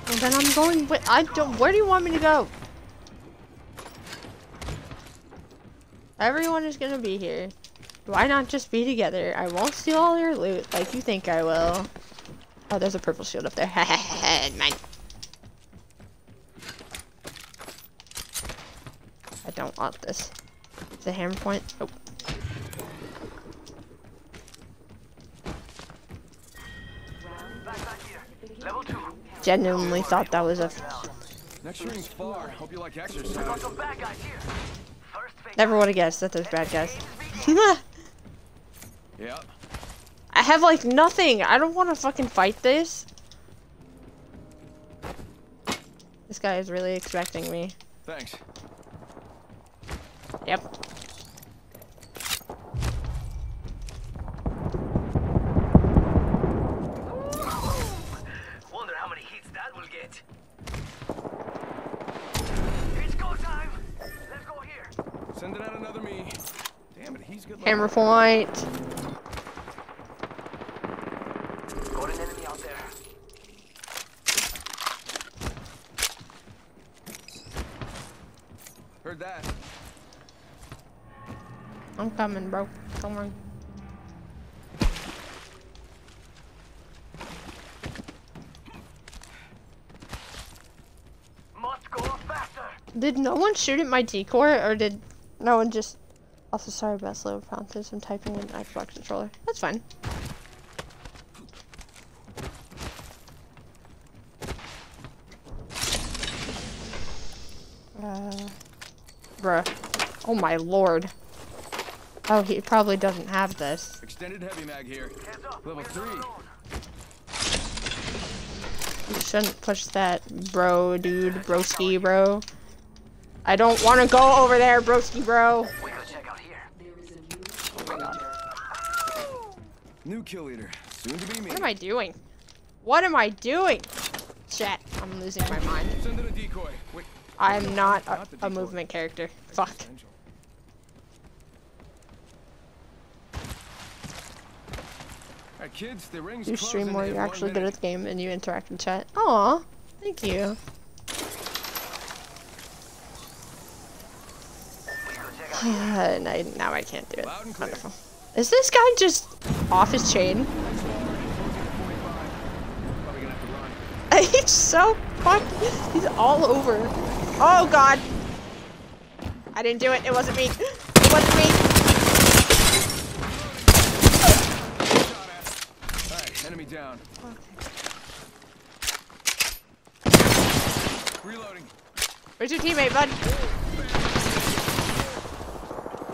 Well, then I'm going. With, I don't. Where do you want me to go? Everyone is gonna be here. Why not just be together? I won't steal all your loot like you think I will. Oh, there's a purple shield up there. *laughs* Man. I don't want this. It's a hammer point. Oh. Back back here. Level two. Genuinely thought that was a. Next ring's far. Hope you like exercise. Bad guys here. First. Never would have guessed that there's bad guys. *laughs* Yeah. I have like nothing. I don't want to fucking fight this. This guy is really expecting me. Thanks. Yep. *laughs* Wonder how many hits that will get. It's go time. Let's go here. Sending out another me. Damn it, he's good. Hammer point. Got an enemy out there. Heard that. I'm coming, bro. Come on. Must go faster. Did no one shoot at my decoy, or did no one just? Also, sorry about slow responses. I'm typing with an Xbox controller. That's fine. Uh, bruh. Oh my lord. Oh, he probably doesn't have this. Extended heavy mag here. Level three. You shouldn't push that, bro, dude, broski, bro. I don't want to go over there, broski, bro. We gotta check out here. There is a new New kill leader. Soon to be me. What am I doing? What am I doing? Chat, I'm losing my mind. Sending a decoy. Wait. I'm not Not a, a movement character. Fuck. Angel. Alright, kids, You stream more, you're actually good at the game, and you interact in chat. Aw, thank you. We gotta check out here. and I, now I can't do it. Loud and clear. Wonderful. Is this guy just off his chain? Probably gonna have to run. He's so fucking. He's all over. Oh god. I didn't do it. It wasn't me. It wasn't me. Down. Reloading. Where's your teammate, bud?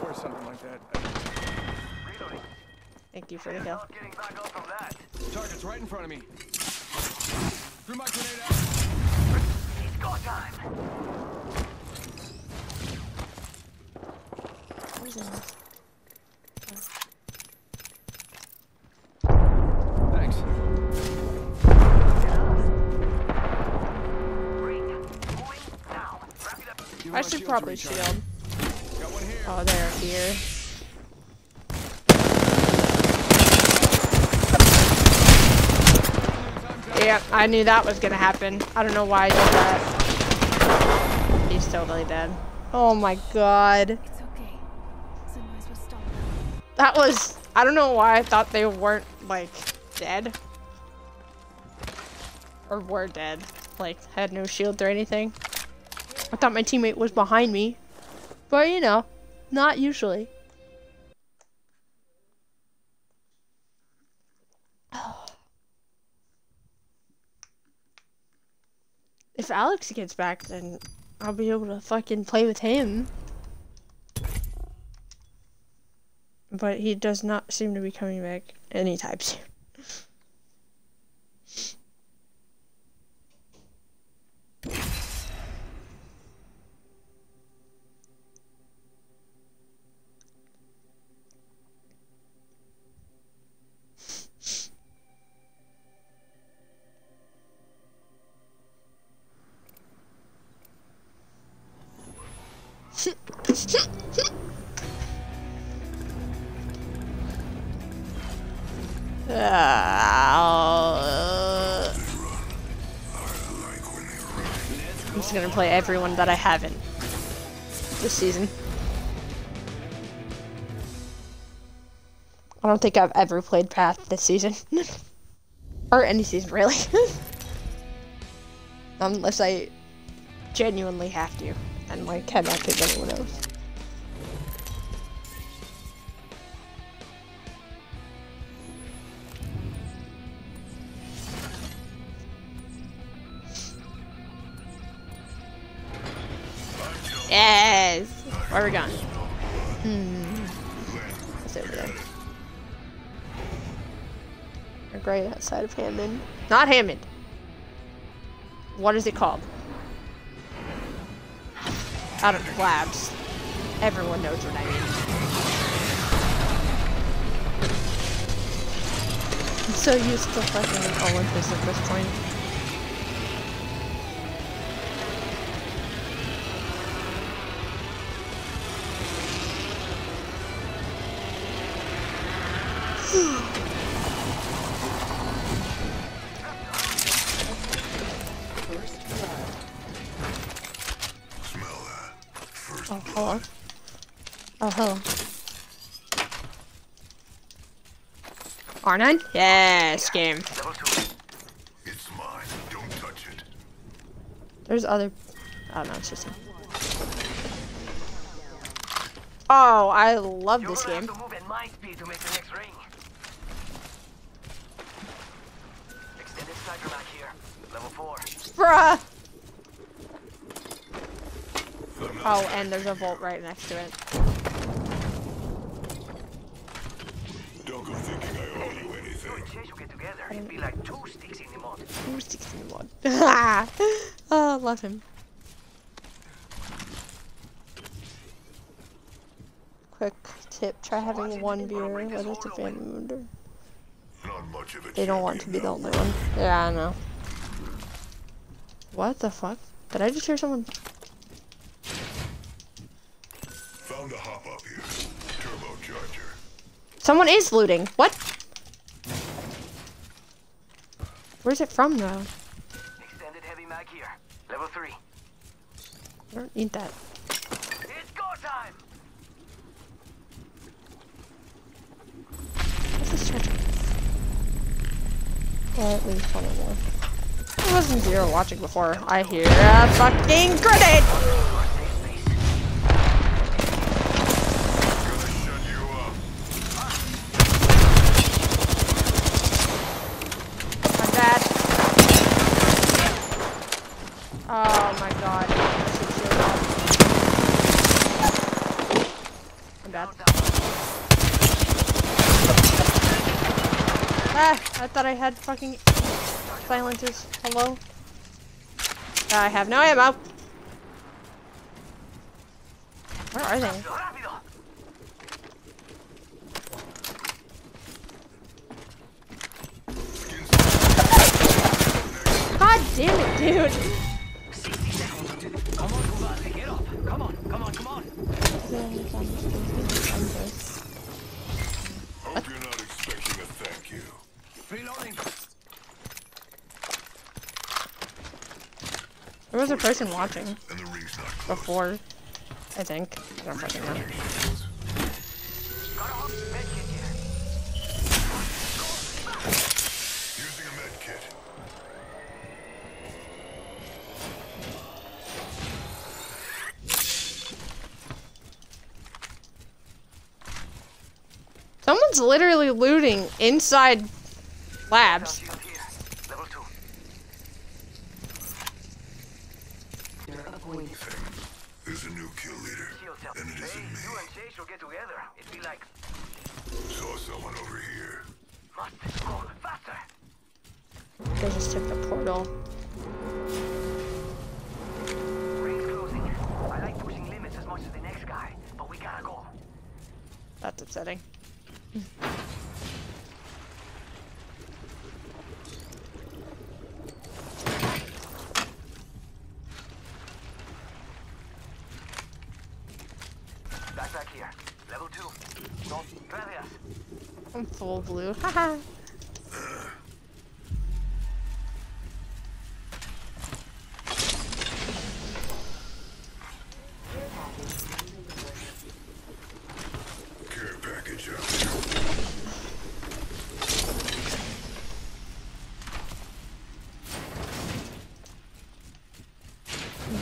Or something like that. Reloading. Thank you for the kill. Not getting back up from that. Target's right in front of me. Threw my grenade out. It's go time. Who's I should probably shield. Oh, they're here. Yeah, I knew that was gonna happen. I don't know why I did that. He's totally dead. Oh my god. That was. I don't know why I thought they weren't, like, dead. Or were dead. Like, had no shield or anything. I thought my teammate was behind me. But, you know, not usually. *sighs* If Alex gets back, then I'll be able to fucking play with him. But he does not seem to be coming back anytime *laughs* soon. Everyone that I haven't this season. I don't think I've ever played Path this season. *laughs* or any season, really. *laughs* Unless I genuinely have to. And like cannot pick anyone else. Going? Hmm. It's over there. We're right outside of Hammond. Not Hammond. What is it called? Out of labs. Everyone knows what I mean. I'm so used to fucking Olympus at this point. R9? Yes, game. It's mine. Don't touch it. There's other. Oh no, it's just him. Oh, I love You're this game. have to move at my speed to make the next ring. Extended sniper mag here. Level four. Bruh! Oh, and there's a vault right next to it. Don't go thinking I owe you You anything. and Chase will get together. It'd be like two sticks in the mud. 261. oh, love him. Quick tip, try having one beer when it's a family member. Not much of a They don't want to be the only one. Yeah, I know. What the fuck? Did I just hear someone? Found a hop up here. Turbocharger. Someone is looting. What? Where's it from though? Extended heavy mag here. Level three. I don't need that. It's go time! What's this charger? Well, at least one more. I wasn't zero watching before. I hear a fucking grenade! Our safe space. Gonna shut you up. I'm bad. Oh my god. This is so bad. I'm bad. Ah, I thought I had fucking silences. Hello? Ah, I have no ammo. Where are they? God damn it, dude. Come on, Combate, get up. Come on, come on, come on. Hope you're not expecting a thank you. Reloading. There was a person watching before, I think. I don't fucking know. Someone's literally looting inside labs. Blue. *laughs* Haha. Care package out here.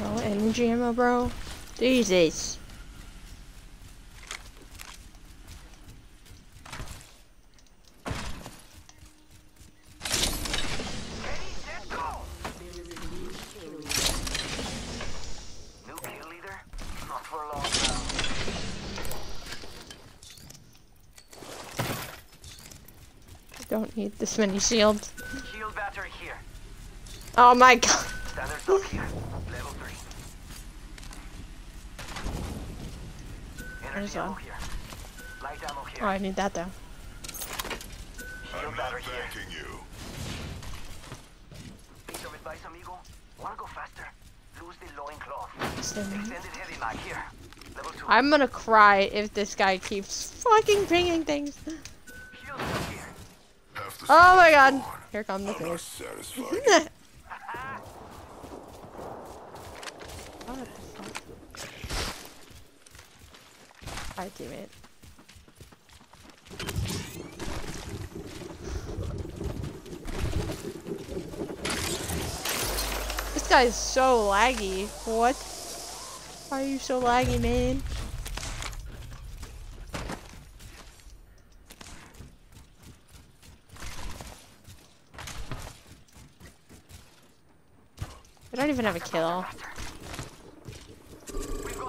No energy ammo, bro. Jesus. Ready, set, go! New kill leader? Not for long now. I don't need this many shields. Shield battery here. Oh my god. Standard stock here. Level 3. Energy ammo here. Light ammo here. Oh, I need that though. Shield I'm not battery here. you. Piece of advice, amigo. Wanna go faster? Lose the loincloth. Same. Extended heavy mag here. I'm gonna cry if this guy keeps fucking pinging things. Oh my god. Here come the fish. *laughs* Hi, teammate. This guy's so laggy. What? Why are you so laggy, man? Even have a kill.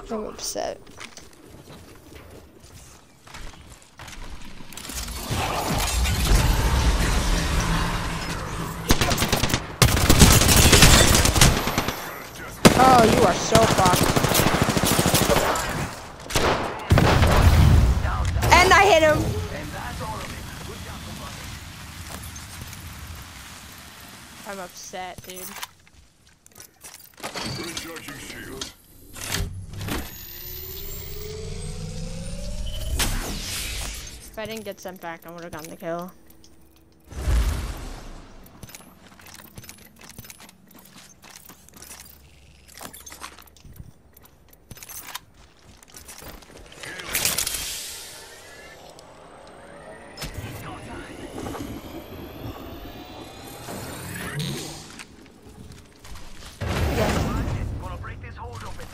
I'm upset. Oh, you are so fucked. And I hit him. I'm upset, dude. Recharging shield. If I didn't get sent back, I would have gotten the kill. Gonna break this hold open.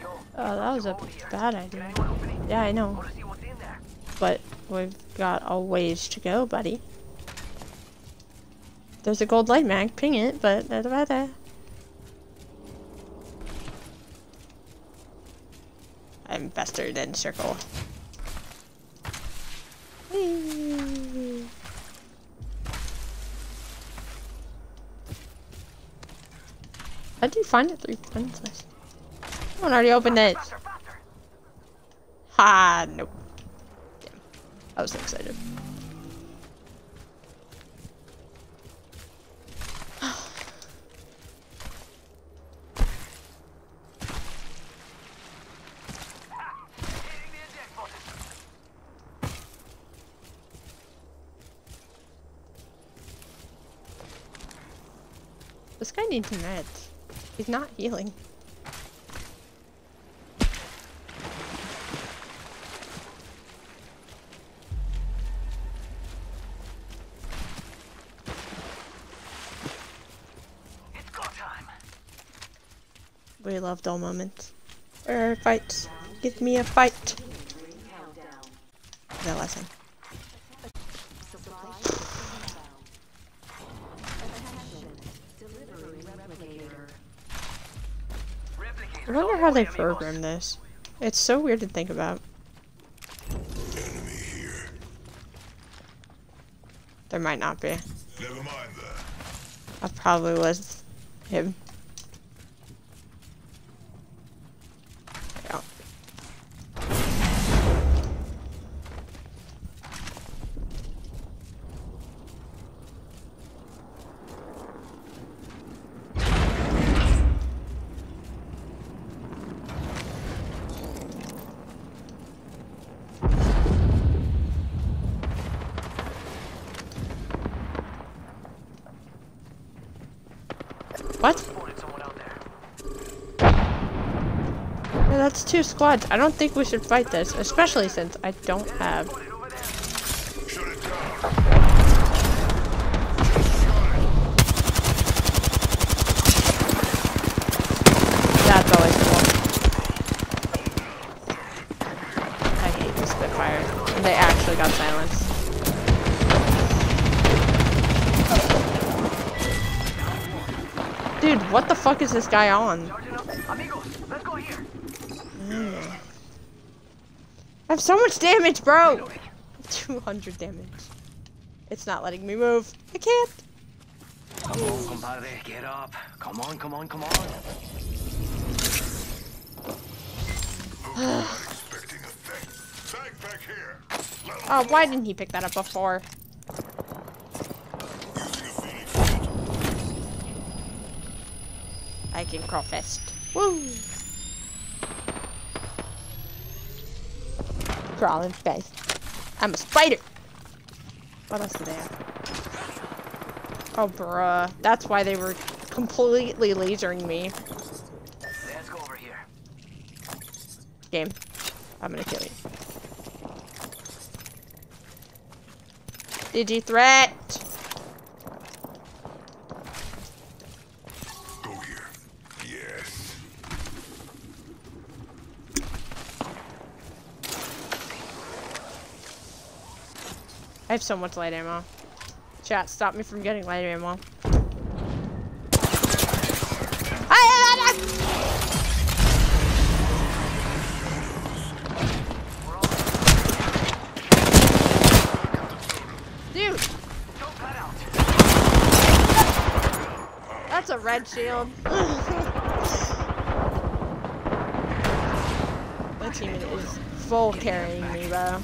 Yo, Oh, that was a bad idea. Yeah, I know. We've got a ways to go, buddy. There's a gold light mag, ping it, but that's about that. I'm faster than circle. Whee. How do you find it through fences? Someone already opened it. Ha, nope. I was so excited. *sighs* This guy needs meds. He's not healing. We love dull moments. Are fights? Give me a fight. That lesson. I wonder how they program this. It's so weird to think about. There might not be. Never mind that. That probably was him. Squads. I don't think we should fight this, especially since I don't have. That's always cool. I hate the Spitfires. They actually got silenced. Dude, what the fuck is this guy on? Charging up. Amigos, let's go here. I have so much damage, bro! 200 damage. It's not letting me move. I can't. Come on, compadre, get up. Come on, come on, come on. Expecting *sighs* a thing. Tank back here. Level Oh, why didn't he pick that up before? using a phoenix shield. I can crawl fast. Woo! Crawling fast. I'm a spider! What else do they have? Oh, bruh. That's why they were completely lasering me. Let's go over here. Game. I'm gonna kill you. DG threat! Have so much light ammo. Chat, stop me from getting light ammo. Dude, that's a red shield. *laughs* My teammate is full carrying me, bro.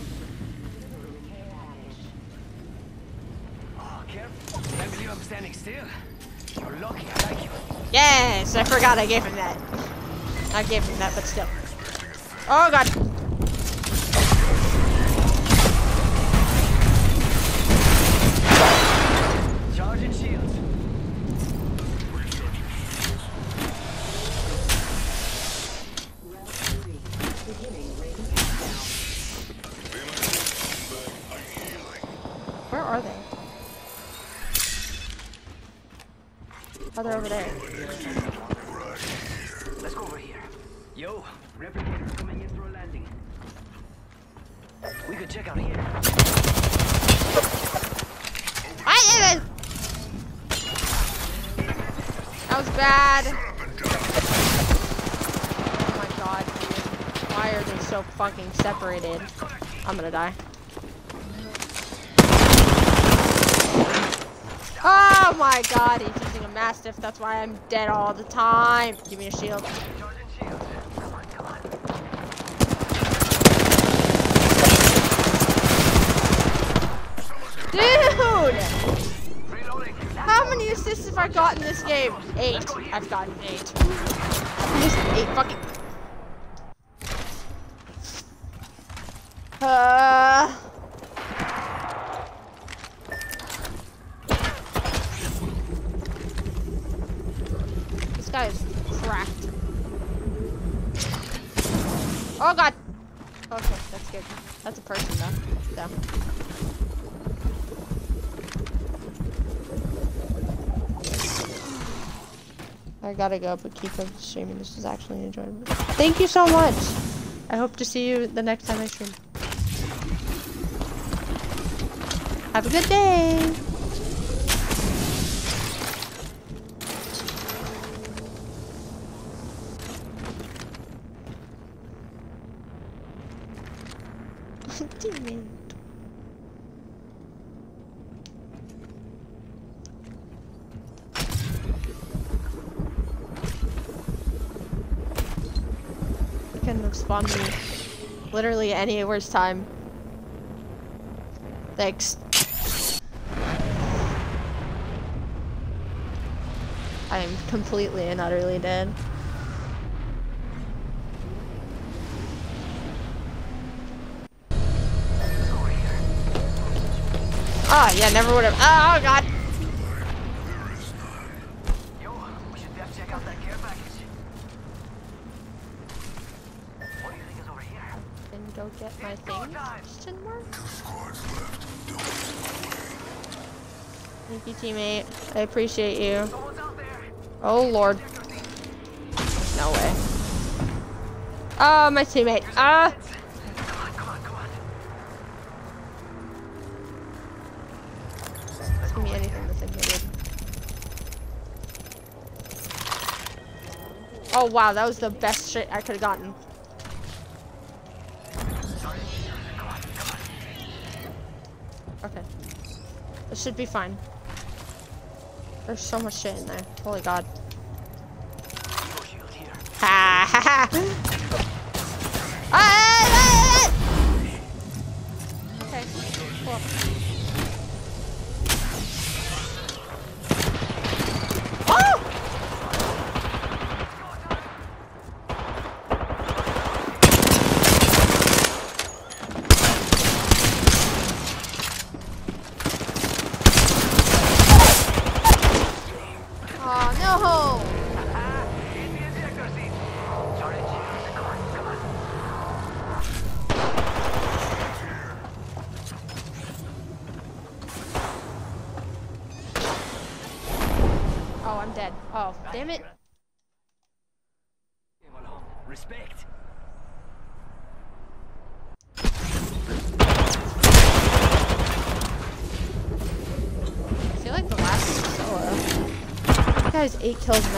Oh, careful. Can't believe I'm standing still. You're lucky, I like you. Yes, I forgot I gave him that. I gave him that, but still. Oh god. Die. Oh my god, he's using a Mastiff. That's why I'm dead all the time. Give me a shield. Dude! How many assists have I got in this game? Eight. I've gotten eight. Eight fucking. Uh. This guy is cracked. Oh god. Okay, that's good. That's a person though. So. I gotta go, but keep up streaming. This is actually enjoyable. Thank you so much. I hope to see you the next time I stream. Have a good day. Can spawn me literally anywhere's time. Thanks. I am completely and utterly dead. Ah, yeah, never would have. Oh, god. Teammate. I appreciate you. Oh, lord. No way. Oh, my teammate. Ah! Here. Oh, wow. That was the best shit I could have gotten. Okay. This should be fine. There's so much shit in there. Holy god.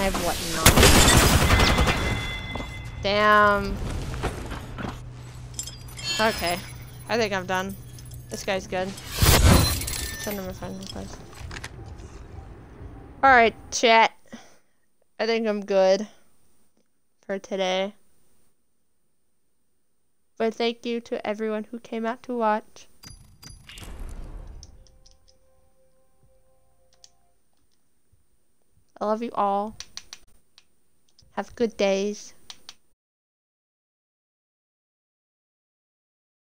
Have what, nine? Damn. Okay. I think I'm done. This guy's good. Send him a friend request. Alright, chat. I think I'm good for today. But thank you to everyone who came out to watch. I love you all. Have good days.